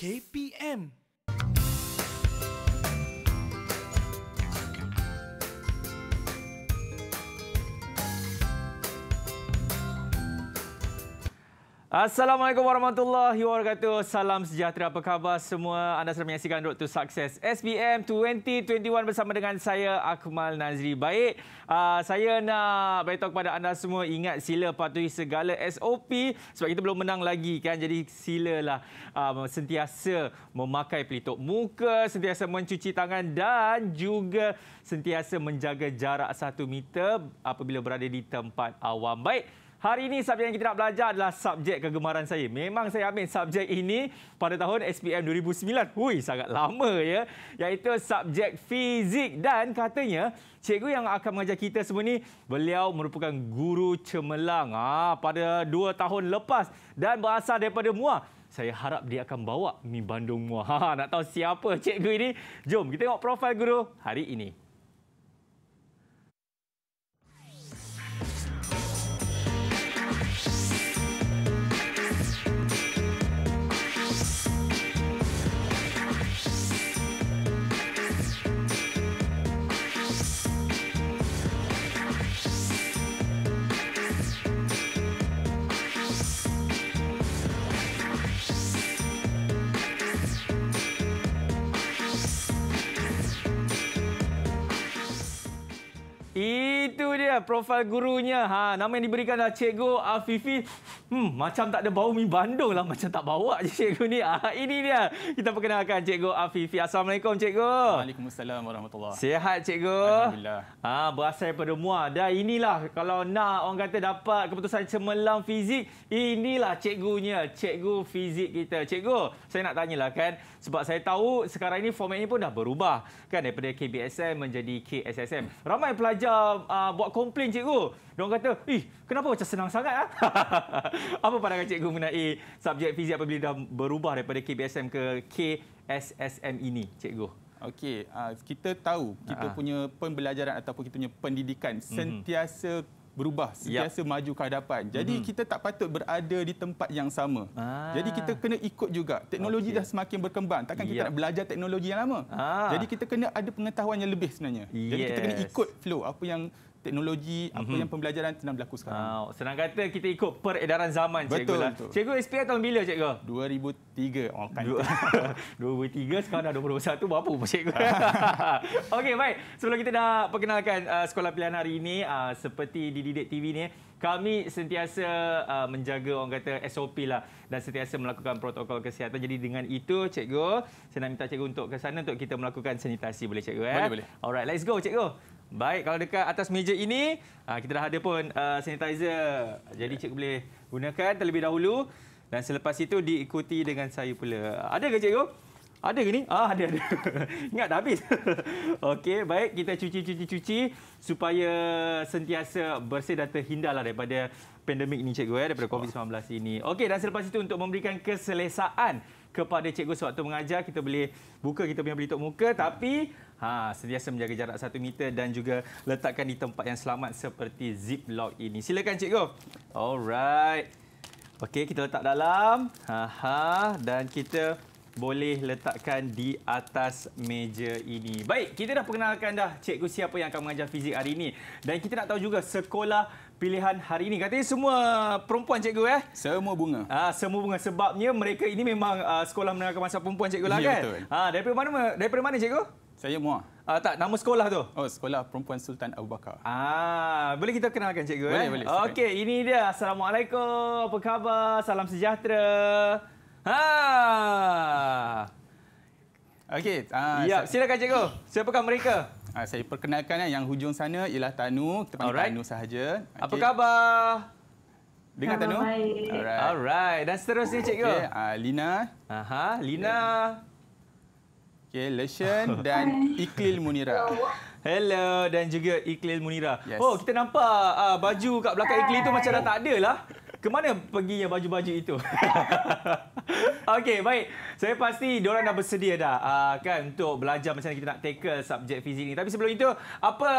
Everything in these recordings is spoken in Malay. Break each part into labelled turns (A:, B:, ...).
A: KPM.
B: Assalamualaikum warahmatullahi wabarakatuh. Salam sejahtera. Apa khabar semua? Anda sedang menyaksikan Road to Success SBM 2021 bersama dengan saya Akmal Nazri. Baik, uh, saya nak beritahu kepada anda semua ingat sila patuhi segala SOP sebab kita belum menang lagi kan. Jadi silalah uh, sentiasa memakai pelitup muka, sentiasa mencuci tangan dan juga sentiasa menjaga jarak satu meter apabila berada di tempat awam. Baik, Hari ini subjek yang kita nak belajar adalah subjek kegemaran saya. Memang saya ambil subjek ini pada tahun SPM 2009. Hui, sangat lama ya. Iaitu subjek fizik dan katanya cikgu yang akan mengajar kita semua ni beliau merupakan guru cemerlang ah pada dua tahun lepas dan berasal daripada Muar. Saya harap dia akan bawa mi Bandung Muar. Ha, nak tahu siapa cikgu ini? Jom kita tengok profil guru hari ini. Itu dia profil gurunya. Ha, nama yang diberikan adalah Cikgu Afifi. Hmm, macam tak ada bau mi Bandung lah. Macam tak bawa je cikgu ni. Ha, ini dia. Kita perkenalkan Cikgu Afifi. Assalamualaikum Cikgu.
C: Waalaikumsalam warahmatullahi
B: Sihat Cikgu?
C: Alhamdulillah.
B: Ha, berasal daripada Muar. Dan inilah kalau nak orang kata dapat keputusan cemerlang fizik, inilah cikgunya. Cikgu fizik kita. Cikgu, saya nak tanyalah kan. Sebab saya tahu sekarang ini format ini pun dah berubah. Kan daripada KBSM menjadi KSSM. Ramai pelajar uh, buat komplain cikgu. Diorang kata, "Ih, kenapa macam senang sangat ah?" Apa pandangan cikgu mengenai subjek fizik apabila dah berubah daripada KBSM ke KSSM ini, cikgu?
C: Okey, uh, kita tahu kita
B: Ha.
C: punya pembelajaran ataupun kita punya pendidikan
B: Mhm.
C: sentiasa berubah, sentiasa maju ke hadapan. Jadi
B: Mhm.
C: kita tak patut berada di tempat yang sama.
B: Ah.
C: Jadi kita kena ikut juga. Teknologi
B: Okey.
C: dah semakin berkembang. Takkan kita
B: Yap.
C: nak belajar teknologi yang lama.
B: Ah.
C: Jadi kita kena ada pengetahuan yang lebih sebenarnya. Jadi kita kena
B: Yes.
C: ikut flow apa yang teknologi, apa
B: Mhm.
C: yang pembelajaran sedang berlaku sekarang.
B: Ah, senang kata kita ikut peredaran zaman cikgu
C: Betul,
B: lah.
C: betul.
B: Cikgu SPM tahun bila cikgu?
C: 2003 orang kan.
B: Dua- 2003 sekarang dah 2021 berapa umur cikgu? Okey baik. Sebelum kita nak perkenalkan uh, sekolah pilihan hari ini uh, seperti di Didik TV ni kami sentiasa uh, menjaga orang kata SOP lah dan sentiasa melakukan protokol kesihatan. Jadi dengan itu cikgu, saya nak minta cikgu untuk ke sana untuk kita melakukan sanitasi boleh cikgu eh?
C: Boleh, boleh.
B: Alright, let's go cikgu. Baik, kalau dekat atas meja ini ah, kita dah ada pun uh, sanitizer. Jadi cikgu boleh gunakan terlebih dahulu dan selepas itu diikuti dengan saya pula. Ada ke cikgu? Ada ke ni? Ah, ada ada. Ingat dah habis. Okey, baik kita cuci-cuci-cuci supaya sentiasa bersih dan terhindarlah daripada pandemik ini cikgu eh daripada COVID-19 ini. Okey, dan selepas itu untuk memberikan keselesaan kepada cikgu sewaktu mengajar kita boleh buka kita punya pelitup muka tapi ha sentiasa menjaga jarak satu meter dan juga letakkan di tempat yang selamat seperti ziplock ini. Silakan cikgu. Alright. Okey, kita letak dalam. Ha ha dan kita boleh letakkan di atas meja ini. Baik, kita dah perkenalkan dah cikgu siapa yang akan mengajar fizik hari ini. Dan kita nak tahu juga sekolah pilihan hari ini. Katanya semua perempuan cikgu eh?
C: Semua bunga.
B: Ah, semua bunga sebabnya mereka ini memang uh, sekolah menerangkan masa perempuan cikgu lah
C: Ya,
B: kan?
C: betul.
B: Ah, daripada mana daripada mana cikgu?
C: Saya Muar.
B: Ah, tak, nama sekolah tu.
C: Oh, Sekolah Perempuan Sultan Abu Bakar.
B: Ah, boleh kita kenalkan cikgu
C: Boleh,
B: eh?
C: boleh.
B: Okey, ini dia. Assalamualaikum. Apa khabar? Salam sejahtera. Ha.
C: Okey, ah,
B: ya,
C: sa-
B: silakan cikgu. Siapakah mereka?
C: ah, saya perkenalkan eh, yang hujung sana ialah Tanu, kita panggil
B: Alright.
C: Tanu sahaja.
B: Apa
C: Okey.
B: khabar?
C: Dengar Tanu?
D: baik.
C: Alright.
B: Alright, dan seterusnya cikgu.
C: Okey, ah, Lina,
B: Aha, Lina.
C: Okey, Leshan dan Iklil Munira.
B: Hello dan juga Iklil Munira.
C: Yes.
B: Oh, kita nampak uh, baju kat belakang Iklil tu macam dah tak ada lah. Kemana perginya baju-baju itu? Okey, baik. Saya pasti diorang dah bersedia dah uh, kan untuk belajar macam mana kita nak tackle subjek fizik ni. Tapi sebelum itu, apa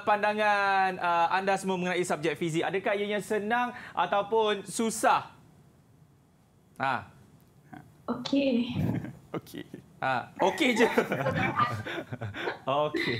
B: pandangan uh, anda semua mengenai subjek fizik? Adakah ianya senang ataupun susah? Ha.
A: Okey.
C: Okey.
B: Ha, okey je. okey.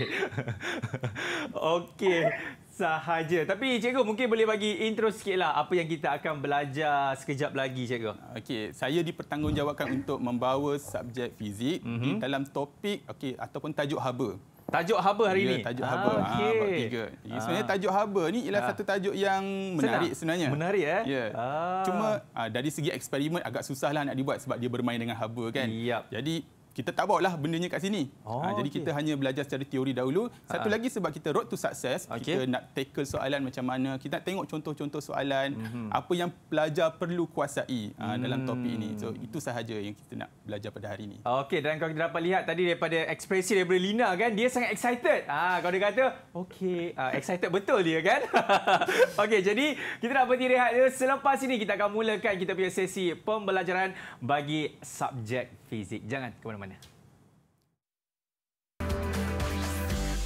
B: okey sahaja. Tapi cikgu mungkin boleh bagi intro sikitlah apa yang kita akan belajar sekejap lagi cikgu.
C: Okey, saya dipertanggungjawabkan untuk membawa subjek fizik mm-hmm. di dalam topik okey ataupun tajuk haba.
B: Tajuk haba hari
C: ya,
B: ini.
C: Tajuk haba. Ah, okay. ha, tiga. Jadi, sebenarnya tajuk haba ni ialah ha. satu tajuk yang menarik Senang. sebenarnya.
B: Menarik eh?
C: Ya. Ah. Cuma ah, dari segi eksperimen agak susahlah nak dibuat sebab dia bermain dengan haba kan.
B: Yep.
C: Jadi kita tak bawa lah bendanya kat sini. Oh, ha, jadi okay. kita hanya belajar secara teori dahulu. Satu ha. lagi sebab kita road to success, okay. kita nak tackle soalan macam mana, kita nak tengok contoh-contoh soalan, mm-hmm. apa yang pelajar perlu kuasai ha, dalam topik ini. So itu sahaja yang kita nak belajar pada hari ini.
B: Okey, dan kalau kita dapat lihat tadi daripada ekspresi daripada Lina kan, dia sangat excited. Ah, ha, kalau dia kata, okey, uh, excited betul dia kan? okey, jadi kita nak berhenti rehat. Selepas ini kita akan mulakan kita punya sesi pembelajaran bagi subjek fizik. Jangan ke mana-mana.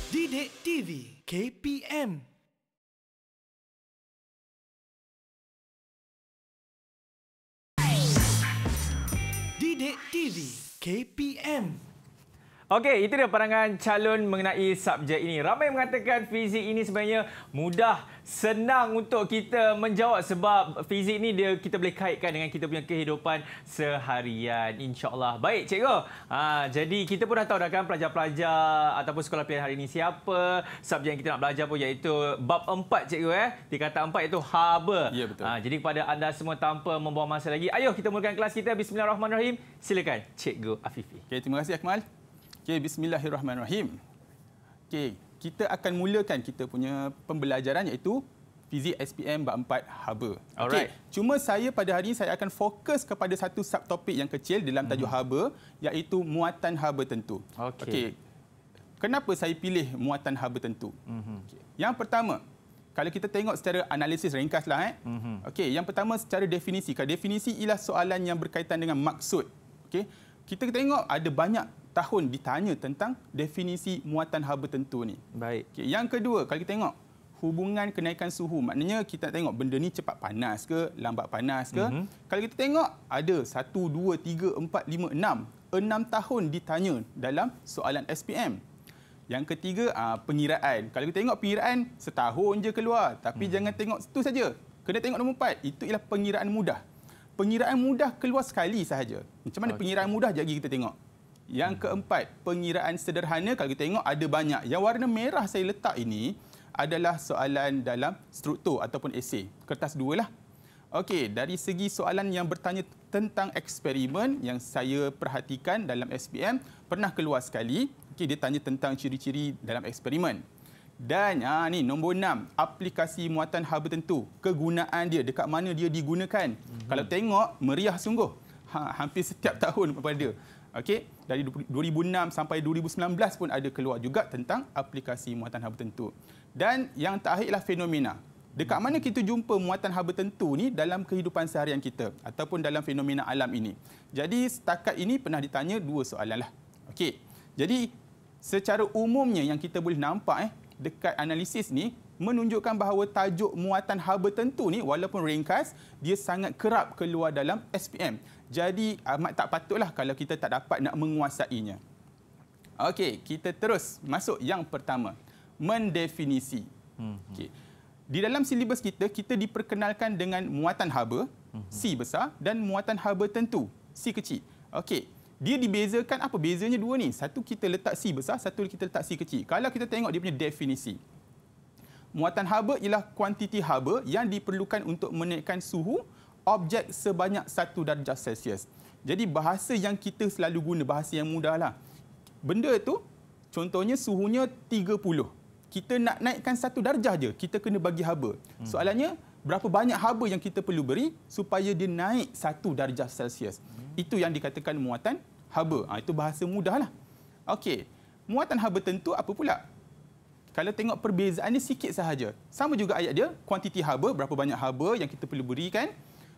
D: Didik TV KPM Didik TV KPM
B: Okey, itu dia pandangan calon mengenai subjek ini. Ramai mengatakan fizik ini sebenarnya mudah, senang untuk kita menjawab sebab fizik ini dia kita boleh kaitkan dengan kita punya kehidupan seharian. InsyaAllah. Baik, cikgu. Ha, jadi kita pun dah tahu dah kan pelajar-pelajar ataupun sekolah pilihan hari ini siapa. Subjek yang kita nak belajar pun iaitu bab empat, cikgu. Eh. Di kata empat itu haba.
C: Ya, betul.
B: Ha, jadi kepada anda semua tanpa membuang masa lagi, ayo kita mulakan kelas kita. Bismillahirrahmanirrahim. Silakan, cikgu Afifi.
C: Okay, terima kasih Akmal. Okey, bismillahirrahmanirrahim. Okey, kita akan mulakan kita punya pembelajaran iaitu fizik SPM bab 4 haba.
B: Okey.
C: Cuma saya pada hari ini saya akan fokus kepada satu subtopik yang kecil dalam tajuk mm-hmm. haba iaitu muatan haba tentu.
B: Okey. Okay.
C: Kenapa saya pilih muatan haba tentu? Mm-hmm. Okay. Yang pertama, kalau kita tengok secara analisis ringkaslah eh. Mm-hmm. Okey, yang pertama secara definisi. Kalau definisi ialah soalan yang berkaitan dengan maksud. Okey. Kita tengok ada banyak tahun ditanya tentang definisi muatan haba tentu ni.
B: Baik.
C: Okay. Yang kedua, kalau kita tengok hubungan kenaikan suhu, maknanya kita tengok benda ni cepat panas ke, lambat panas ke. Mm-hmm. Kalau kita tengok ada 1, 2, 3, 4, 5, 6. 6 tahun ditanya dalam soalan SPM. Yang ketiga, ah, pengiraan. Kalau kita tengok pengiraan, setahun je keluar. Tapi hmm. jangan tengok itu saja. Kena tengok nombor empat. Itu ialah pengiraan mudah. Pengiraan mudah keluar sekali sahaja. Macam mana okay. pengiraan mudah? Jadi kita tengok. Yang keempat, pengiraan sederhana kalau kita tengok ada banyak. Yang warna merah saya letak ini adalah soalan dalam struktur ataupun esei. Kertas dua lah. Okey, dari segi soalan yang bertanya tentang eksperimen yang saya perhatikan dalam SPM, pernah keluar sekali. Okey, dia tanya tentang ciri-ciri dalam eksperimen. Dan ha, ni nombor enam, aplikasi muatan haba tentu. Kegunaan dia, dekat mana dia digunakan. Mm-hmm. Kalau tengok, meriah sungguh. Ha, hampir setiap tahun pada. Okey, dari 2006 sampai 2019 pun ada keluar juga tentang aplikasi muatan haba tentu. Dan yang terakhir ialah fenomena. Dekat mana kita jumpa muatan haba tentu ni dalam kehidupan seharian kita ataupun dalam fenomena alam ini. Jadi setakat ini pernah ditanya dua soalan lah. Okey. Jadi secara umumnya yang kita boleh nampak eh dekat analisis ni menunjukkan bahawa tajuk muatan haba tentu ni walaupun ringkas dia sangat kerap keluar dalam SPM. Jadi amat tak patutlah kalau kita tak dapat nak menguasainya. Okey, kita terus masuk yang pertama. Mendefinisi. Hmm. Okey. Di dalam silibus kita, kita diperkenalkan dengan muatan haba, hmm. C besar, dan muatan haba tentu, C kecil. Okey. Dia dibezakan apa bezanya dua ni? Satu kita letak C besar, satu kita letak C kecil. Kalau kita tengok dia punya definisi. Muatan haba ialah kuantiti haba yang diperlukan untuk menaikkan suhu objek sebanyak 1 darjah Celsius. Jadi bahasa yang kita selalu guna, bahasa yang mudahlah. Benda tu, contohnya suhunya 30. Kita nak naikkan 1 darjah je, kita kena bagi haba. Hmm. Soalannya, berapa banyak haba yang kita perlu beri supaya dia naik 1 darjah Celsius. Itu yang dikatakan muatan haba. Ha, itu bahasa mudahlah. Okey, muatan haba tentu apa pula? Kalau tengok perbezaan ni sikit sahaja. Sama juga ayat dia, kuantiti haba, berapa banyak haba yang kita perlu berikan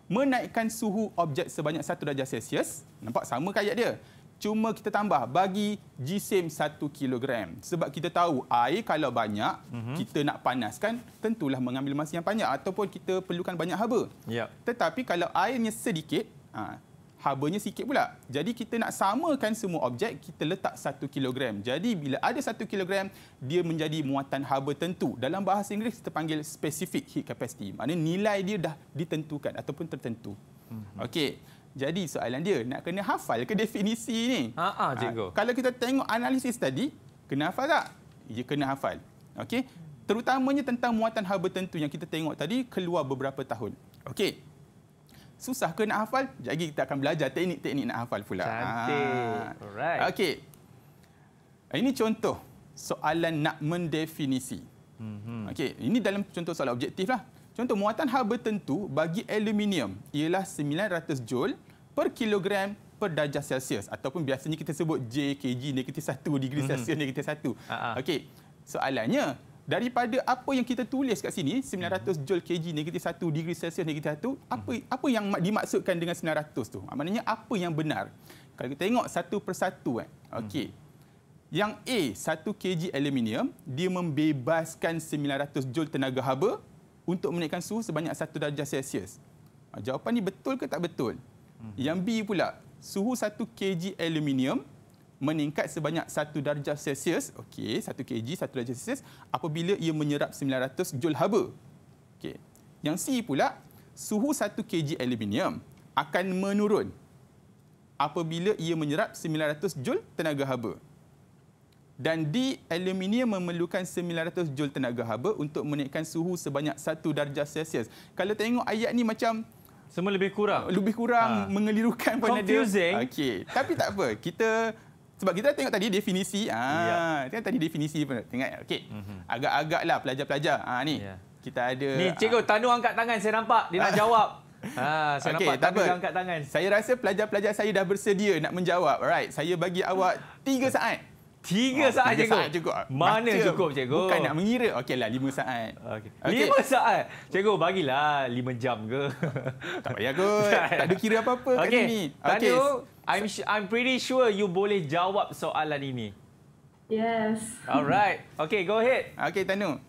C: menaikkan suhu objek sebanyak 1 darjah Celsius. Nampak sama ayat dia. Cuma kita tambah bagi jisim 1 kilogram. Sebab kita tahu air kalau banyak, mm-hmm. kita nak panaskan, tentulah mengambil masa yang banyak ataupun kita perlukan banyak haba.
B: Yep.
C: Tetapi kalau airnya sedikit, ha, habanya sikit pula. Jadi kita nak samakan semua objek, kita letak 1 kilogram. Jadi bila ada 1 kilogram, dia menjadi muatan haba tentu. Dalam bahasa Inggeris kita panggil specific heat capacity. Maknanya nilai dia dah ditentukan ataupun tertentu. Mm-hmm. Okey. Jadi soalan dia, nak kena hafal ke definisi ni?
B: Ha ah, cikgu.
C: Ha, kalau kita tengok analisis tadi, kena hafal tak? Ya, kena hafal. Okey. Terutamanya tentang muatan haba tentu yang kita tengok tadi keluar beberapa tahun. Okey. Susah ke nak hafal? Jadi kita akan belajar teknik-teknik nak hafal pula.
B: Cantik. Ha. Alright.
C: Okey. Ini contoh soalan nak mendefinisi. Mm-hmm. Okey, ini dalam contoh soalan objektif lah. Contoh muatan haba tentu bagi aluminium ialah 900 joule per kilogram per darjah Celsius. Ataupun biasanya kita sebut J kg negatif 1 degree mm-hmm. Celsius negatif 1. Uh-huh. Okey. Soalannya, daripada apa yang kita tulis kat sini 900 joule kg negatif 1 degree Celsius negatif 1 apa apa yang dimaksudkan dengan 900 tu? Maknanya apa yang benar? Kalau kita tengok satu persatu eh. Okey. Yang A 1 kg aluminium dia membebaskan 900 joule tenaga haba untuk menaikkan suhu sebanyak 1 darjah Celsius. Ah, jawapan ni betul ke tak betul yang B pula suhu 1 kg aluminium meningkat sebanyak 1 darjah Celsius, okey, 1 kg 1 darjah Celsius apabila ia menyerap 900 joule haba. Okey. Yang C pula, suhu 1 kg aluminium akan menurun apabila ia menyerap 900 joule tenaga haba. Dan D, aluminium memerlukan 900 joule tenaga haba untuk menaikkan suhu sebanyak 1 darjah Celsius. Kalau tengok ayat ni macam
B: semua lebih kurang.
C: Lebih kurang ha. mengelirukan pada
B: Confusing.
C: Okey, tapi tak apa. Kita sebab kita tengok tadi definisi. Ah, ya. tadi definisi pun. Tengok. Okey. Mm-hmm. Agak-agaklah pelajar-pelajar. Ah ni. Ya. Kita ada
B: Ni cikgu Tanu angkat tangan saya nampak dia nak jawab. Ha, saya okay, nampak Tanu angkat tangan.
C: Saya rasa pelajar-pelajar saya dah bersedia nak menjawab. Alright, saya bagi awak 3 saat.
B: Tiga oh, saat, tiga cikgu? saat cukup. Mana Baca. cukup, cikgu?
C: Bukan nak mengira. Okeylah, lima saat. Okay.
B: Okay. Lima saat? Cikgu, bagilah lima jam ke?
C: tak payah kot. tak ada kira apa-apa okay. kat sini.
B: Okay. Tanu, I'm, I'm pretty sure you boleh jawab soalan ini.
A: Yes.
B: Alright. Okay, go ahead.
C: Okay, Tanu.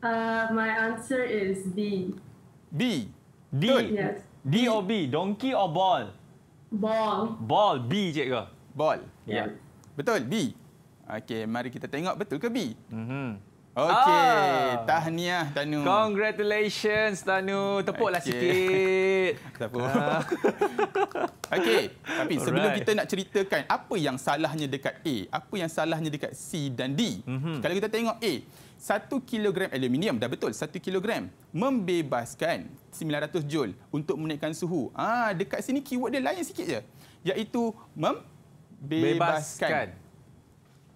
A: Uh, my answer is B.
C: B?
B: D? Yes. D or B? Donkey or ball?
A: Ball.
B: Ball. B, cikgu.
C: Ball.
B: Ya. Yeah.
C: Betul, B. Okey, mari kita tengok betul ke B? Mhm. Okey, ah. tahniah Tanu.
B: Congratulations Tanu. Tepuklah okay. sikit.
C: Tepuk. Ah. Okey, tapi sebelum Alright. kita nak ceritakan apa yang salahnya dekat A, apa yang salahnya dekat C dan D. Mm-hmm. Kalau kita tengok A, 1 kilogram aluminium dah betul 1 kilogram membebaskan 900 joule untuk menaikkan suhu. Ah, dekat sini keyword dia lain sikit je. Iaitu membebaskan.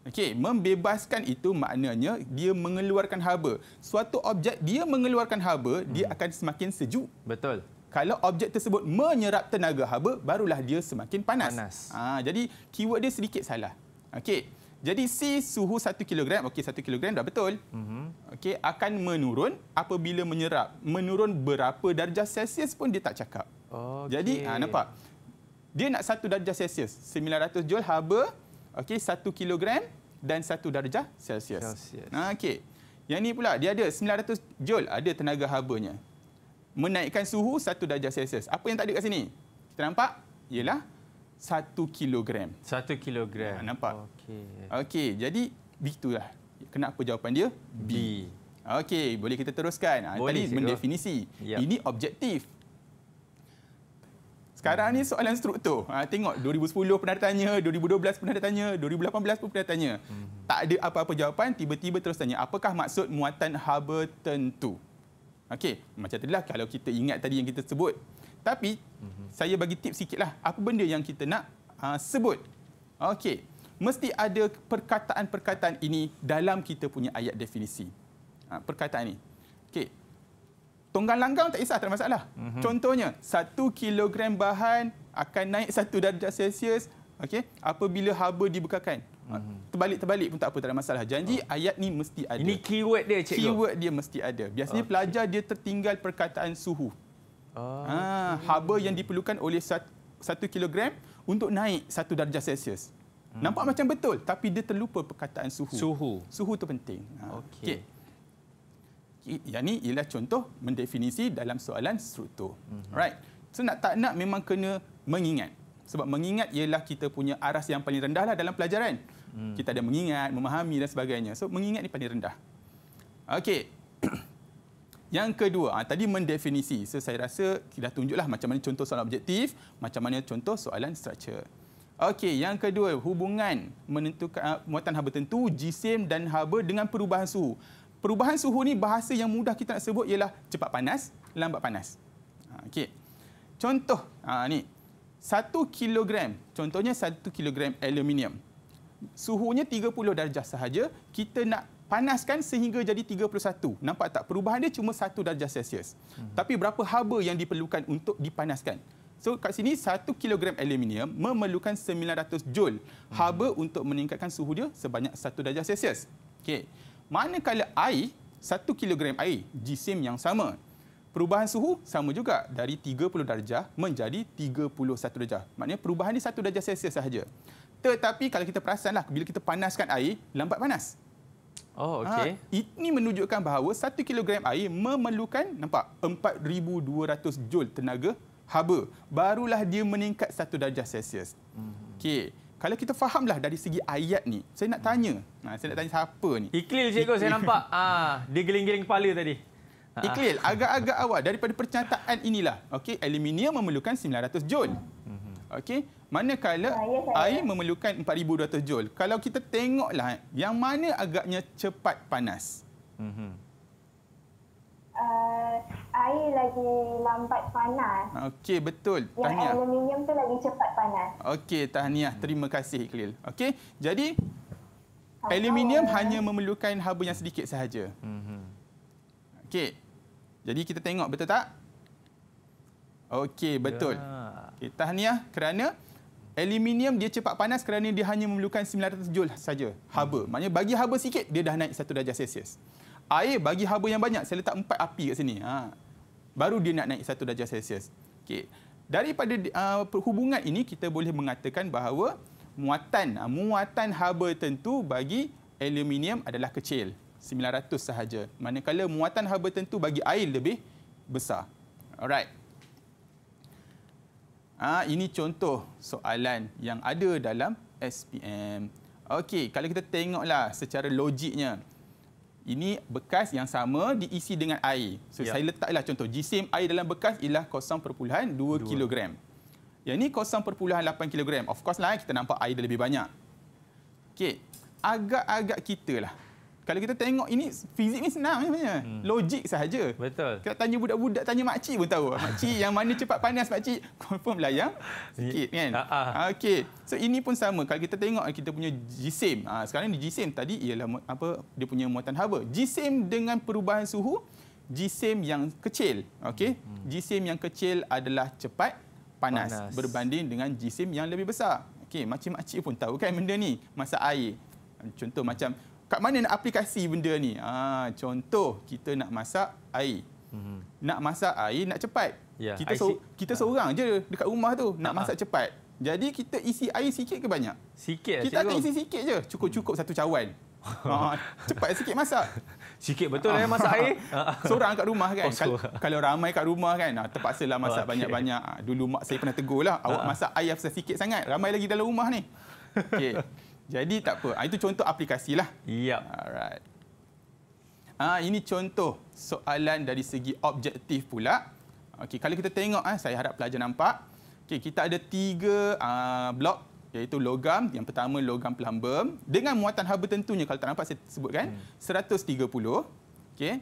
C: Okey, membebaskan itu maknanya dia mengeluarkan haba. Suatu objek dia mengeluarkan haba, hmm. dia akan semakin sejuk.
B: Betul.
C: Kalau objek tersebut menyerap tenaga haba, barulah dia semakin panas.
B: panas.
C: Ha, jadi keyword dia sedikit salah. Okey. Jadi C suhu 1 kg, okey 1 kg dah betul. Mm-hmm. Okey, akan menurun apabila menyerap. Menurun berapa darjah Celsius pun dia tak cakap. Okay. Jadi, ha, nampak? Dia nak 1 darjah Celsius. 900 joule haba okey 1 kilogram dan 1 darjah Celsius. Celsius. Nah, okey. Yang ni pula dia ada 900 joule ada tenaga habanya. Menaikkan suhu 1 darjah Celsius. Apa yang tak ada kat sini? Kita nampak? Ialah 1 kilogram.
B: 1 kilogram.
C: Nah, nampak? Okey. Okey, jadi begitulah. Kenapa jawapan dia? B. B. Okey, boleh kita teruskan. Ah, boleh, Tadi mendefinisi. Yep. Ini objektif. Sekarang ni soalan struktur. Ha, tengok 2010 pernah tanya, 2012 pernah tanya, 2018 pun pernah tanya. Hmm. Tak ada apa-apa jawapan, tiba-tiba terus tanya, apakah maksud muatan haba tentu? Okey, macam tadi lah kalau kita ingat tadi yang kita sebut. Tapi, hmm. saya bagi tips sikit lah. Apa benda yang kita nak ha, sebut? Okey, mesti ada perkataan-perkataan ini dalam kita punya ayat definisi. Ha, perkataan ini. Tonggang langgang tak kisah, tak ada masalah. Mm-hmm. Contohnya, satu kilogram bahan akan naik satu darjah Celsius okay, apabila haba dibukakan. Mm-hmm. Terbalik-terbalik pun tak apa, tak ada masalah. Janji oh. ayat ni mesti ada.
B: Ini keyword dia, cikgu?
C: Keyword dia mesti ada. Biasanya okay. pelajar dia tertinggal perkataan suhu. Oh, ha, okay. Haba yang diperlukan oleh satu, satu kilogram untuk naik satu darjah Celsius. Hmm. Nampak macam betul tapi dia terlupa perkataan suhu.
B: Suhu.
C: Suhu tu penting.
B: Ha. Okey. Okay
C: yang ini ialah contoh mendefinisi dalam soalan struktur. Mm-hmm. Right. So nak tak nak memang kena mengingat. Sebab mengingat ialah kita punya aras yang paling rendah lah dalam pelajaran. Hmm. Kita ada mengingat, memahami dan sebagainya. So mengingat ni paling rendah. Okey. Yang kedua, ah, tadi mendefinisi. So, saya rasa kita dah tunjuklah macam mana contoh soalan objektif, macam mana contoh soalan struktur. Okey, yang kedua, hubungan menentukan uh, muatan haba tentu, jisim dan haba dengan perubahan suhu. Perubahan suhu ni bahasa yang mudah kita nak sebut ialah cepat panas, lambat panas. Ha, okey. Contoh, ha, ni. Satu kilogram, contohnya satu kilogram aluminium. Suhunya 30 darjah sahaja, kita nak panaskan sehingga jadi 31. Nampak tak? Perubahan dia cuma 1 darjah Celsius. Hmm. Tapi berapa haba yang diperlukan untuk dipanaskan? So kat sini 1 kilogram aluminium memerlukan 900 joule hmm. haba untuk meningkatkan suhu dia sebanyak 1 darjah Celsius. Okey. Manakala air 1 kilogram air jisim yang sama. Perubahan suhu sama juga dari 30 darjah menjadi 31 darjah. Maknanya perubahan ni 1 darjah Celsius sahaja. Tetapi kalau kita perasanlah bila kita panaskan air lambat panas.
B: Oh, okey.
C: Ha, ini menunjukkan bahawa 1 kilogram air memerlukan nampak 4200 joule tenaga haba. Barulah dia meningkat 1 darjah Celsius. Hmm. Okey. Kalau kita fahamlah dari segi ayat ni, saya nak tanya. Ha, saya nak tanya siapa ni?
B: Iklil cikgu saya nampak. Ah, dia geling-geling kepala tadi.
C: Iklil, agak-agak awal daripada pernyataan inilah. Okey, aluminium memerlukan 900 joule. Hmm. Okey. Manakala air memerlukan 4200 joule. Kalau kita tengoklah yang mana agaknya cepat panas. Mm-hmm.
E: Uh, air lagi lambat panas.
C: Okey, betul.
E: Yang tahniah. aluminium tu lagi cepat panas.
C: Okey, tahniah. Terima kasih Iqlil. Okey, jadi oh, aluminium hanya memerlukan haba yang sedikit sahaja. Mm-hmm. Okey. Jadi kita tengok betul tak? Okey, betul. Ya. Okay, tahniah kerana Aluminium dia cepat panas kerana dia hanya memerlukan 900 joule saja haba. Hmm. Maknanya bagi haba sikit dia dah naik 1 darjah Celsius. Air bagi haba yang banyak saya letak 4 api kat sini. Ha. Baru dia nak naik 1 darjah Celsius. Okey. Daripada uh, hubungan ini kita boleh mengatakan bahawa muatan uh, muatan haba tentu bagi aluminium adalah kecil 900 sahaja. Manakala muatan haba tentu bagi air lebih besar. Alright. Ha, ini contoh soalan yang ada dalam SPM. Okey, kalau kita tengoklah secara logiknya. Ini bekas yang sama diisi dengan air. So, ya. saya letaklah contoh. Jisim air dalam bekas ialah 0.2 kg. Yang ini 0.8 kg. Of course lah, kita nampak air dah lebih banyak. Okey, agak-agak kita lah kalau kita tengok ini fizik ni senang sebenarnya. Hmm. Logik sahaja.
B: Betul.
C: Kita tanya budak-budak tanya makcik pun tahu. Makcik yang mana cepat panas makcik confirm belayang sikit kan. Ha, ha. Okey. So ini pun sama kalau kita tengok kita punya jisim. Ha, sekarang ni jisim tadi ialah apa dia punya muatan haba. Jisim dengan perubahan suhu jisim yang kecil. Okey. Hmm. Jisim yang kecil adalah cepat panas, panas berbanding dengan jisim yang lebih besar. Okey, makcik-makcik pun tahu kan benda ni. Masa air. Contoh macam kat mana nak aplikasi benda ni? Ha, contoh, kita nak masak air. Mm-hmm. Nak masak air, nak cepat. Yeah, kita so, kita ha. seorang je dekat rumah tu, nak ha. masak cepat. Jadi, kita isi air sikit ke banyak?
B: Sikit
C: lah, Kita akan isi sikit je. Cukup-cukup satu cawan. ha, cepat sikit masak.
B: Sikit betul lah ya masak air.
C: Seorang kat rumah kan. Oh, kalau ramai kat rumah kan, terpaksalah masak banyak-banyak. Okay. Dulu mak saya pernah tegur lah. Awak masak air sikit sangat. Ramai lagi dalam rumah ni. Okay. Jadi tak apa. Ah, itu contoh aplikasi lah.
B: Yep.
C: Alright. Ah, ini contoh soalan dari segi objektif pula. Okey, kalau kita tengok, ah, saya harap pelajar nampak. Okey, kita ada tiga ah, blok iaitu logam. Yang pertama logam plumbum dengan muatan haba tentunya kalau tak nampak saya sebutkan hmm. 130. Okey.